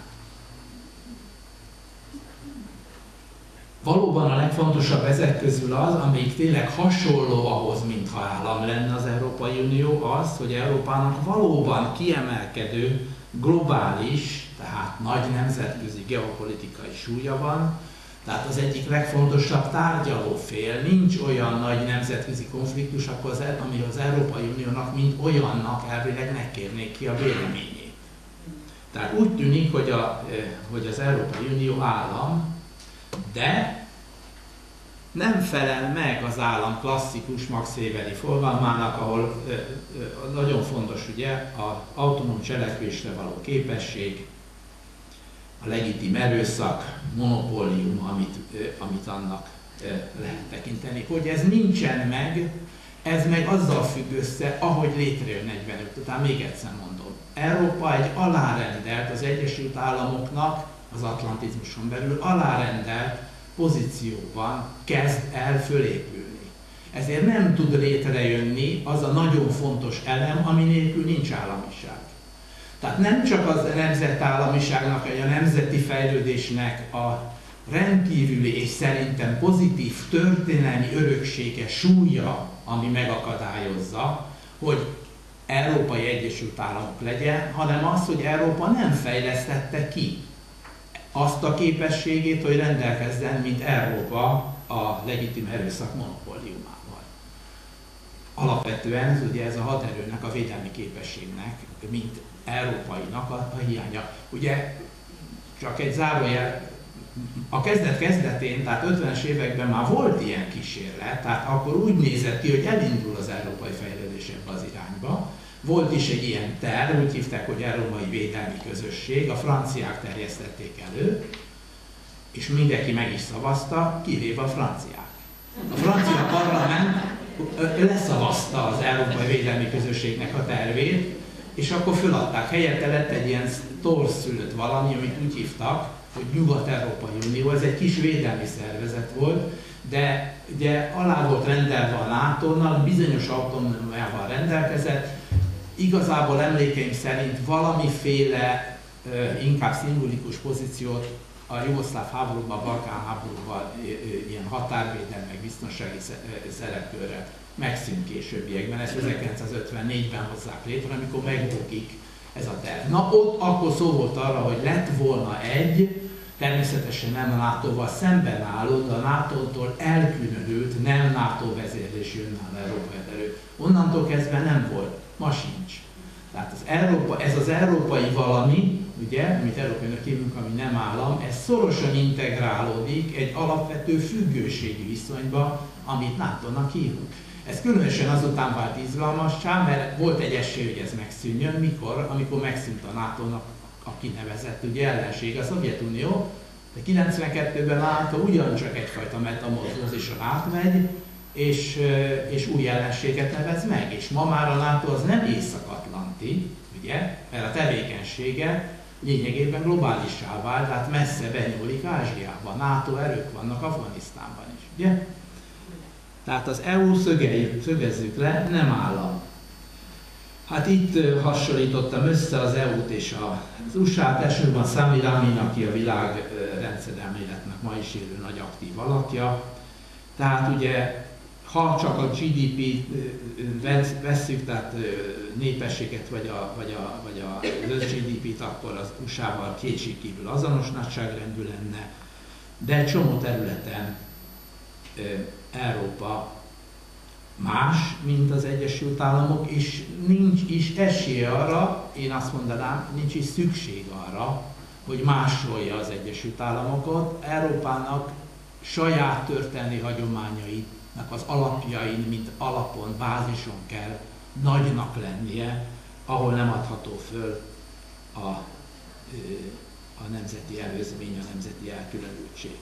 S1: Valóban a legfontosabb ezek közül az, amelyik tényleg hasonló ahhoz, mintha állam lenne az Európai Unió, az, hogy Európának valóban kiemelkedő, globális tehát nagy nemzetközi geopolitikai súlya van, tehát az egyik legfontosabb tárgyalófél, nincs olyan nagy nemzetközi konfliktus, ami az Európai Uniónak, mint olyannak elvileg megkérnék ki a véleményét. Tehát úgy tűnik, hogy, a, hogy az Európai Unió állam, de nem felel meg az állam klasszikus Max Weberi fogalmának, ahol ö, ö, nagyon fontos ugye az autonóm cselekvésre való képesség, a legitim erőszak, monopólium, amit, amit annak lehet tekinteni. Hogy ez nincsen meg, ez meg azzal függ össze, ahogy létrejön 45 után, még egyszer mondom. Európa egy alárendelt az Egyesült Államoknak, az atlantizmuson belül alárendelt pozícióban kezd el fölépülni. Ezért nem tud létrejönni az a nagyon fontos elem, ami nélkül nincs államiság. Tehát nem csak az nemzetállamiságnak, vagy a nemzeti fejlődésnek a rendkívüli és szerintem pozitív történelmi öröksége súlya, ami megakadályozza, hogy Európai Egyesült Államok legyen, hanem az, hogy Európa nem fejlesztette ki azt a képességét, hogy rendelkezzen, mint Európa a legitim erőszak monopóliumával. Alapvetően ez ugye ez a haderőnek, a védelmi képességnek, mint európainak a, a hiánya. Ugye csak egy zárójel, a kezdet kezdetén, tehát 50-es években már volt ilyen kísérlet, tehát akkor úgy nézett ki, hogy elindul az európai fejlődés ebbe az irányba. Volt is egy ilyen terv, úgy hívták, hogy Európai Védelmi Közösség, a franciák terjesztették elő, és mindenki meg is szavazta, kivéve a franciák. A francia parlament leszavazta az Európai Védelmi Közösségnek a tervét, és akkor föladták. Helyette lett egy ilyen torszülött valami, amit úgy hívtak, hogy Nyugat-Európai Unió, ez egy kis védelmi szervezet volt, de ugye alá volt rendelve a nato bizonyos autonómiával rendelkezett, igazából emlékeim szerint valamiféle inkább szimbolikus pozíciót a jugoszláv háborúban, a Balkán háborúban ilyen határvédelmi, biztonsági szerepkörre megszűnt későbbiekben. Ezt 1954-ben hozzák létre, amikor megbukik ez a terv. Na ott akkor szó volt arra, hogy lett volna egy, természetesen nem NATO-val szemben álló, de a NATO-tól elkülönült, nem NATO vezérlésű önálló európai erő. Onnantól kezdve nem volt, ma sincs. Tehát az Európa, ez az európai valami, ugye, amit Európának hívunk, ami nem állam, ez szorosan integrálódik egy alapvető függőségi viszonyba, amit NATO-nak hívunk. Ez különösen azután vált izgalmassá, mert volt egy esély, hogy ez megszűnjön, mikor, amikor megszűnt a NATO-nak a kinevezett ugye, ellenség, a Szovjetunió, de 92-ben NATO ugyancsak egyfajta metamorfózison átmegy, és, és új ellenséget nevez meg. És ma már a NATO az nem észak-atlanti, ugye, mert a tevékenysége lényegében globálissá vált, tehát messze benyúlik Ázsiába. NATO erők vannak Afganisztánban is, ugye? Tehát az EU szögeit, szögezzük le, nem állam. Hát itt hasonlítottam össze az EU-t és az USA-t, elsősorban Sami Ramin, aki a világ rendszerelméletnek ma is élő nagy aktív alakja. Tehát ugye, ha csak a GDP-t vesszük, tehát népességet vagy a, vagy a, vagy a GDP-t, akkor az USA-val kétségkívül azonos nagyságrendű lenne, de egy csomó területen Európa más, mint az Egyesült Államok, és nincs is esélye arra, én azt mondanám, nincs is szükség arra, hogy másolja az Egyesült Államokat. Európának saját történelmi hagyományainak az alapjain, mint alapon, bázison kell nagynak lennie, ahol nem adható föl a, a nemzeti előzmény, a nemzeti elkülönültség.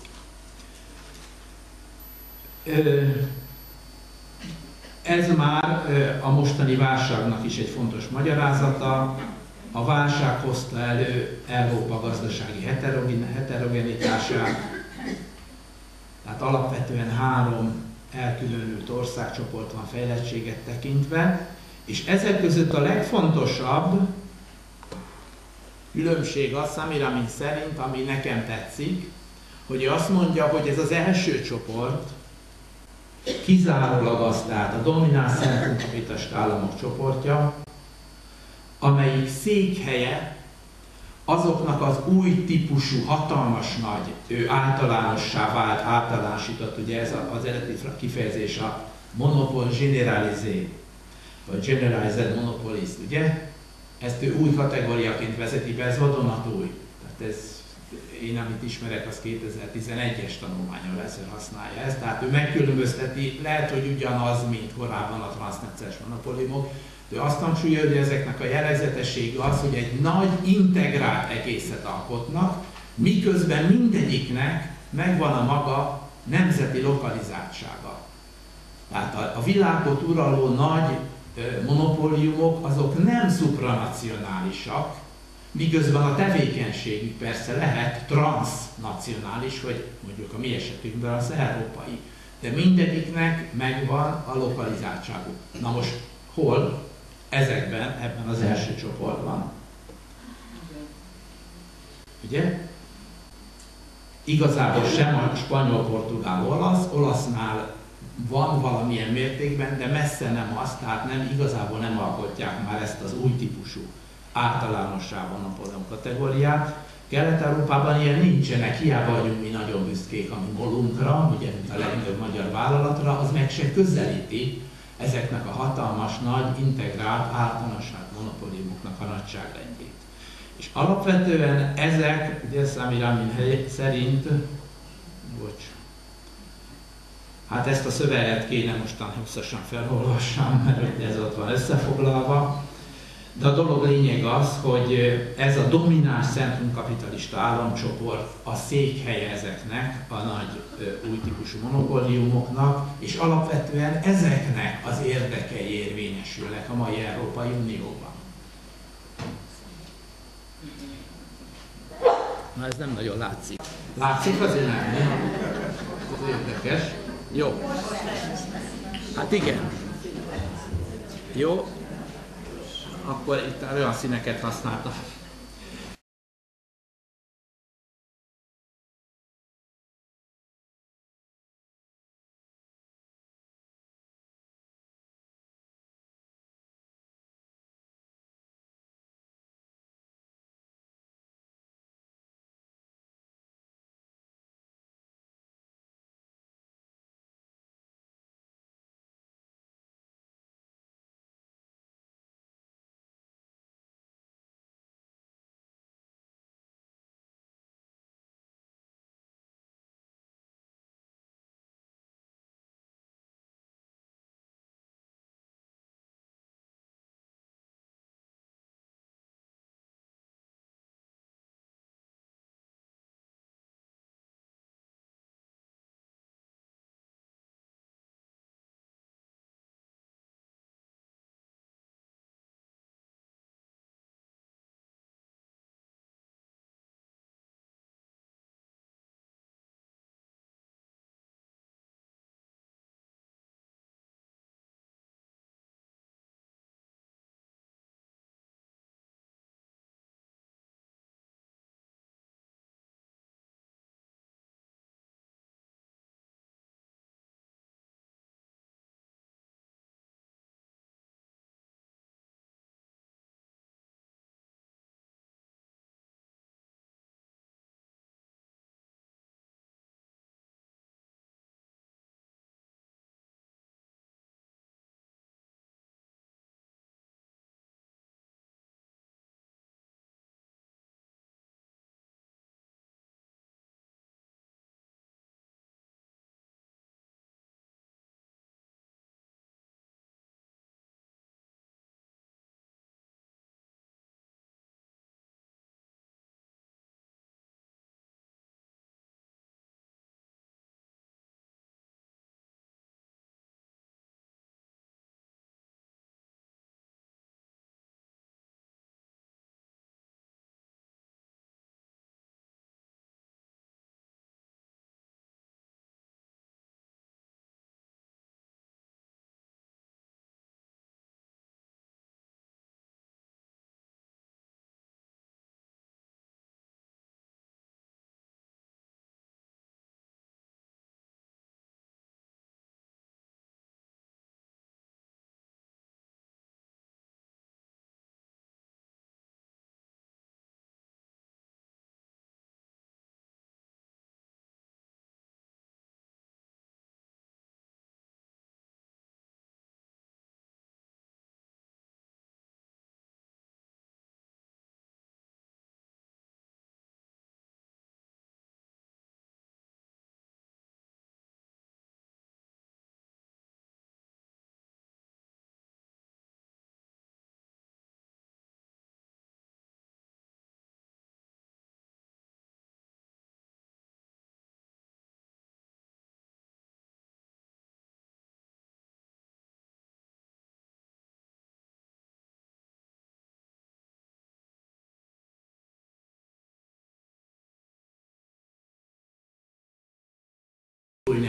S1: Ez már a mostani válságnak is egy fontos magyarázata. A válság hozta elő Európa gazdasági heterogenitását, tehát alapvetően három elkülönült országcsoport van fejlettséget tekintve, és ezek között a legfontosabb különbség az, Samiramin szerint, ami nekem tetszik, hogy azt mondja, hogy ez az első csoport, kizárólag az, tehát a domináns centrumkapitalist államok csoportja, amelyik székhelye azoknak az új típusú, hatalmas nagy, ő általánossá vált, általánosított, ugye ez az eredeti kifejezés a monopol generalizé, vagy generalized monopolist, ugye? Ezt ő új kategóriaként vezeti be, ez vadonatúj. Tehát ez én amit ismerek, az 2011-es tanulmányon először használja ezt, tehát ő megkülönbözteti, lehet, hogy ugyanaz, mint korábban a transznetzes monopolimok, de azt hangsúlyozza, hogy ezeknek a jellegzetessége az, hogy egy nagy integrált egészet alkotnak, miközben mindegyiknek megvan a maga nemzeti lokalizáltsága. Tehát a, a világot uraló nagy monopóliumok azok nem supranacionálisak, miközben a tevékenységük persze lehet transnacionális, vagy mondjuk a mi esetünkben az európai. De mindegyiknek megvan a lokalizáltságuk. Na most hol? Ezekben, ebben az első csoportban. Ugye? Igazából sem a spanyol, portugál, olasz, olasznál van valamilyen mértékben, de messze nem az, tehát nem, igazából nem alkotják már ezt az új típusú általánossában Napóleon kategóriát. Kelet-Európában ilyen nincsenek, hiába vagyunk mi nagyon büszkék a mi molunkra, ugye, mint a legnagyobb magyar vállalatra, az meg se közelíti ezeknek a hatalmas, nagy, integrált, általánosság monopóliumoknak a nagyságrendjét. És alapvetően ezek, Szami Ramin szerint, bocs, hát ezt a szöveget kéne mostan hosszasan felolvassam, mert ez ott van összefoglalva, de a dolog lényeg az, hogy ez a domináns centrumkapitalista államcsoport a székhelye ezeknek, a nagy új típusú monopóliumoknak, és alapvetően ezeknek az érdekei érvényesülnek a mai Európai Unióban. Na ez nem nagyon látszik. Látszik azért nem, nem? Ez érdekes. Jó. Hát igen. Jó, akkor itt olyan színeket használtam.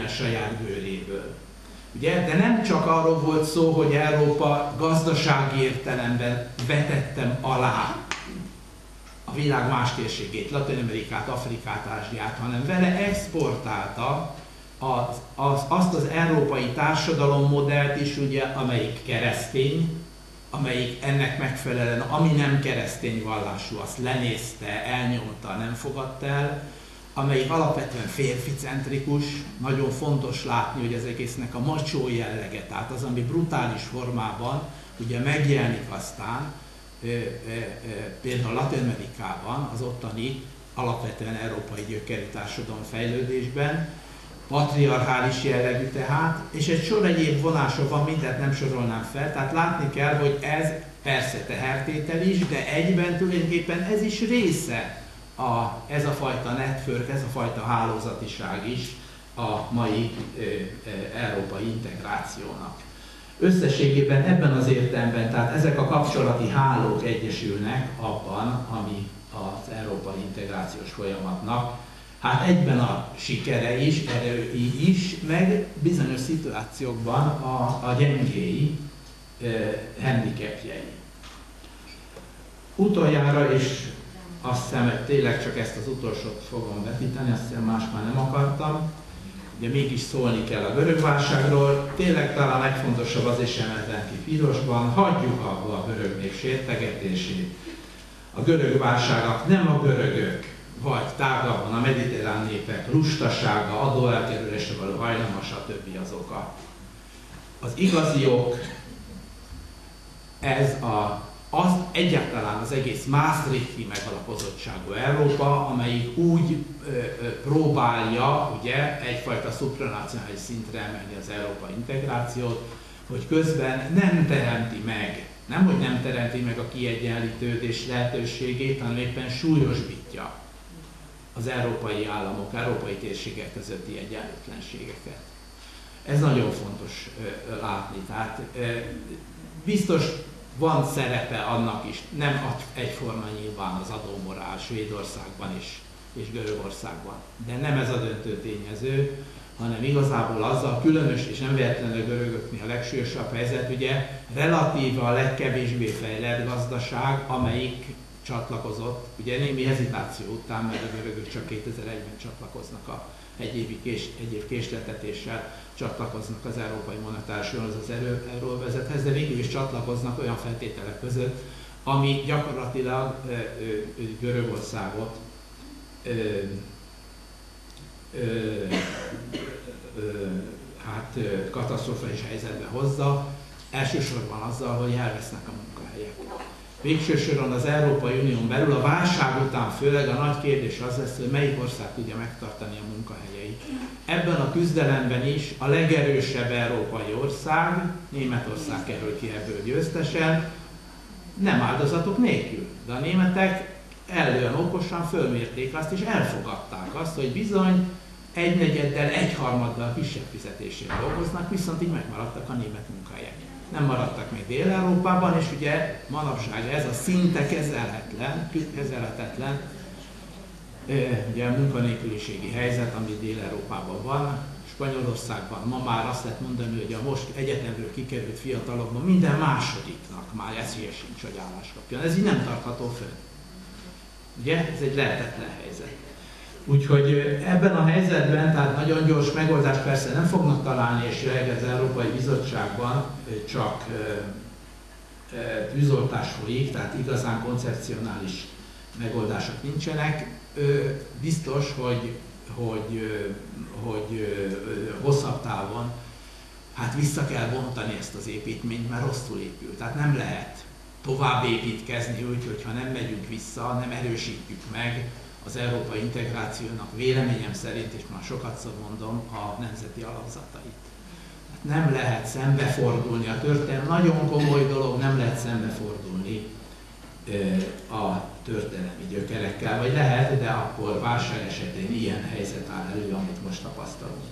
S1: A saját bőréből. Ugye? De nem csak arról volt szó, hogy Európa gazdasági értelemben vetettem alá a világ más térségét, Latin-Amerikát, Afrikát, Ázsiát, hanem vele exportálta az, az, azt az európai társadalommodellt is, ugye, amelyik keresztény, amelyik ennek megfelelően, ami nem keresztény vallású, azt lenézte, elnyomta, nem fogadta el, amelyik alapvetően férficentrikus, nagyon fontos látni, hogy az egésznek a macsó jellege, tehát az, ami brutális formában ugye megjelenik aztán, például Latin-Amerikában, az ottani alapvetően európai gyökerű társadalom fejlődésben, patriarchális jellegű tehát, és egy sor egyéb vonása van, mindent nem sorolnám fel, tehát látni kell, hogy ez persze tehertétel is, de egyben tulajdonképpen ez is része a, ez a fajta network, ez a fajta hálózatiság is a mai ö, ö, európai integrációnak. Összességében ebben az értelemben, tehát ezek a kapcsolati hálók egyesülnek abban, ami az európai integrációs folyamatnak hát egyben a sikere is, erői is, meg bizonyos szituációkban a, a gyengéi, eh, handicapjei. Utoljára, és azt hiszem, hogy tényleg csak ezt az utolsót fogom vetíteni, azt hiszem más már nem akartam, ugye mégis szólni kell a görög válságról, tényleg talán a legfontosabb az is emelten ki pirosban, hagyjuk abba a görög nép sértegetését. A görög válságnak nem a görögök, vagy tágabban a mediterrán népek lustasága, adóelkerülésre való hajlama, stb. az oka. Az igazi ok, ez a, az egyáltalán az egész Maastrichti megalapozottságú Európa, amelyik úgy ö, ö, próbálja ugye, egyfajta supranacionális szintre emelni az európai integrációt, hogy közben nem teremti meg, nem hogy nem teremti meg a kiegyenlítődés lehetőségét, hanem éppen súlyosbítja az európai államok, európai térségek közötti egyenlőtlenségeket. Ez nagyon fontos látni. Tehát biztos van szerepe annak is, nem egyforma nyilván az adómorál Svédországban is és Görögországban, de nem ez a döntő tényező, hanem igazából az a különös és nem véletlenül a görögöknél a legsúlyosabb helyzet, ugye relatíve a legkevésbé fejlett gazdaság, amelyik csatlakozott, ugye némi hezitáció után, mert a görögök csak 2001-ben csatlakoznak a egyébi kés, egyéb késletetéssel csatlakoznak az Európai Monetáris az euróvezethez, de végül is csatlakoznak olyan feltételek között, ami gyakorlatilag Görögországot hát katasztrofális helyzetbe hozza, elsősorban azzal, hogy elvesznek a munkahelyek. Végső soron az Európai Unión belül a válság után főleg a nagy kérdés az lesz, hogy melyik ország tudja megtartani a munkahelyeit. Ebben a küzdelemben is a legerősebb európai ország, Németország kerül ki ebből győztesen, nem áldozatok nélkül. De a németek elően okosan fölmérték azt, és elfogadták azt, hogy bizony egynegyeddel, egyharmaddal kisebb fizetésért dolgoznak, viszont így megmaradtak a német munkahelyek nem maradtak még Dél-Európában, és ugye manapság ez a szinte kezelhetetlen, kezelhetetlen ugye a munkanélküliségi helyzet, ami Dél-Európában van, Spanyolországban ma már azt lehet mondani, hogy a most egyetemről kikerült fiatalokban minden másodiknak már esélye sincs, hogy állást kapjon. Ez így nem tartható fönn. Ugye? Ez egy lehetetlen helyzet. Úgyhogy ebben a helyzetben, tehát nagyon gyors megoldást persze nem fognak találni, és az Európai Bizottságban csak tűzoltás folyik, tehát igazán koncepcionális megoldások nincsenek. Biztos, hogy, hogy, hogy hosszabb távon hát vissza kell bontani ezt az építményt, mert rosszul épül. Tehát nem lehet tovább építkezni úgy, hogyha nem megyünk vissza, nem erősítjük meg az európai integrációnak véleményem szerint, és már sokat mondom, a nemzeti alapzatait. Hát nem lehet szembefordulni, a történelem nagyon komoly dolog, nem lehet szembefordulni a történelmi gyökerekkel, vagy lehet, de akkor válság esetén ilyen helyzet áll elő, amit most tapasztalunk.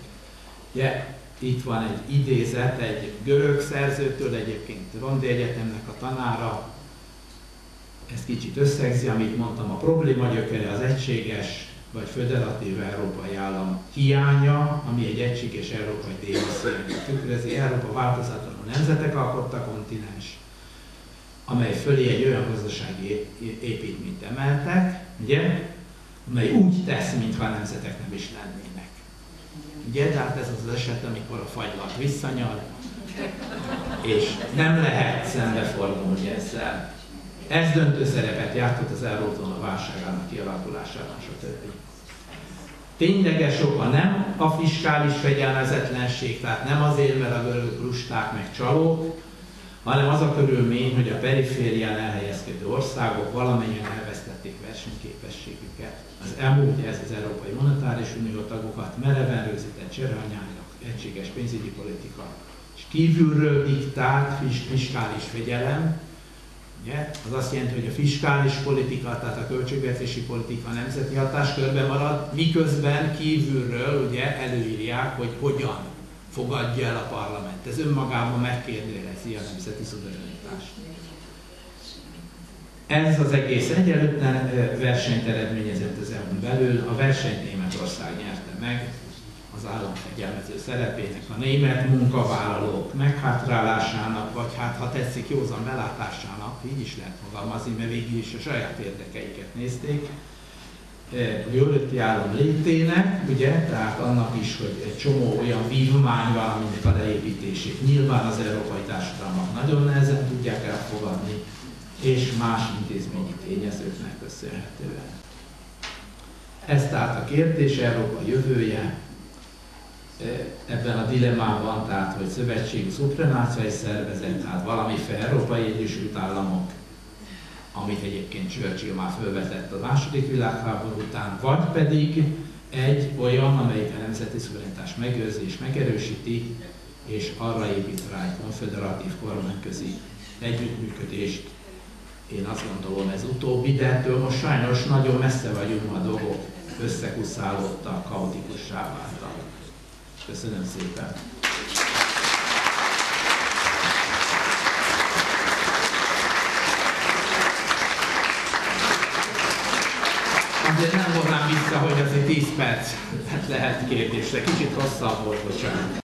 S1: Ugye, itt van egy idézet egy görög szerzőtől, egyébként Rondi Egyetemnek a tanára, ez kicsit összegzi, amit mondtam, a probléma gyökere az egységes vagy föderatív európai állam hiánya, ami egy egységes európai démissziót tükrözi. Európa változatlanul nemzetek alkotta kontinens, amely fölé egy olyan gazdasági építményt emeltek, ugye, amely úgy tesz, mintha nemzetek nem is lennének. Ugye, tehát ez az, az eset, amikor a fagylat visszanyal, és nem lehet szembefordulni ezzel. Ez döntő szerepet játszott az Eurózóna válságának kialakulásában, stb. Tényleges oka nem a fiskális fegyelmezetlenség, tehát nem azért, mert a görögök lusták meg csalók, hanem az a körülmény, hogy a periférián elhelyezkedő országok valamennyien elvesztették versenyképességüket. Az elmúlt ez az Európai Monetáris Unió tagokat mereven rögzített cserhanyának, egységes pénzügyi politika, és kívülről diktált fiskális fegyelem, Ugye? Az azt jelenti, hogy a fiskális politika, tehát a költségvetési politika nemzeti hatáskörben marad, miközben kívülről ugye előírják, hogy hogyan fogadja el a parlament. Ez önmagában megkérdőjelezi a nemzeti szuverenitást. Ez az egész egyelőtten versenyt eredményezett az EU-n belül, a versenyt Németország nyerte meg, az államfegyelmező szerepének, a német munkavállalók meghátrálásának, vagy hát ha tetszik józan belátásának, így is lehet fogalmazni, mert végül is a saját érdekeiket nézték, a jólötti állam létének, ugye, tehát annak is, hogy egy csomó olyan vívmány van, aminek a leépítését nyilván az európai társadalmak nagyon nehezen tudják elfogadni, és más intézményi tényezőknek köszönhetően. Ez tehát a kérdés, Európa jövője, ebben a dilemmában, tehát hogy szövetségi szupremáciai szervezet, tehát valamiféle Európai Egyesült Államok, amit egyébként Churchill már felvetett a második világháború után, vagy pedig egy olyan, amelyik a nemzeti szuverenitás megőrzi megerősíti, és arra épít rá egy konfederatív kormányközi együttműködést. Én azt gondolom ez utóbbi, de ettől most sajnos nagyon messze vagyunk, a dolgok összekuszálódtak, kaotikussá váltak. Köszönöm szépen! Azért nem vonnám vissza, hogy azért 10 perc lehet kérdésre. Kicsit hosszabb volt, bocsánat.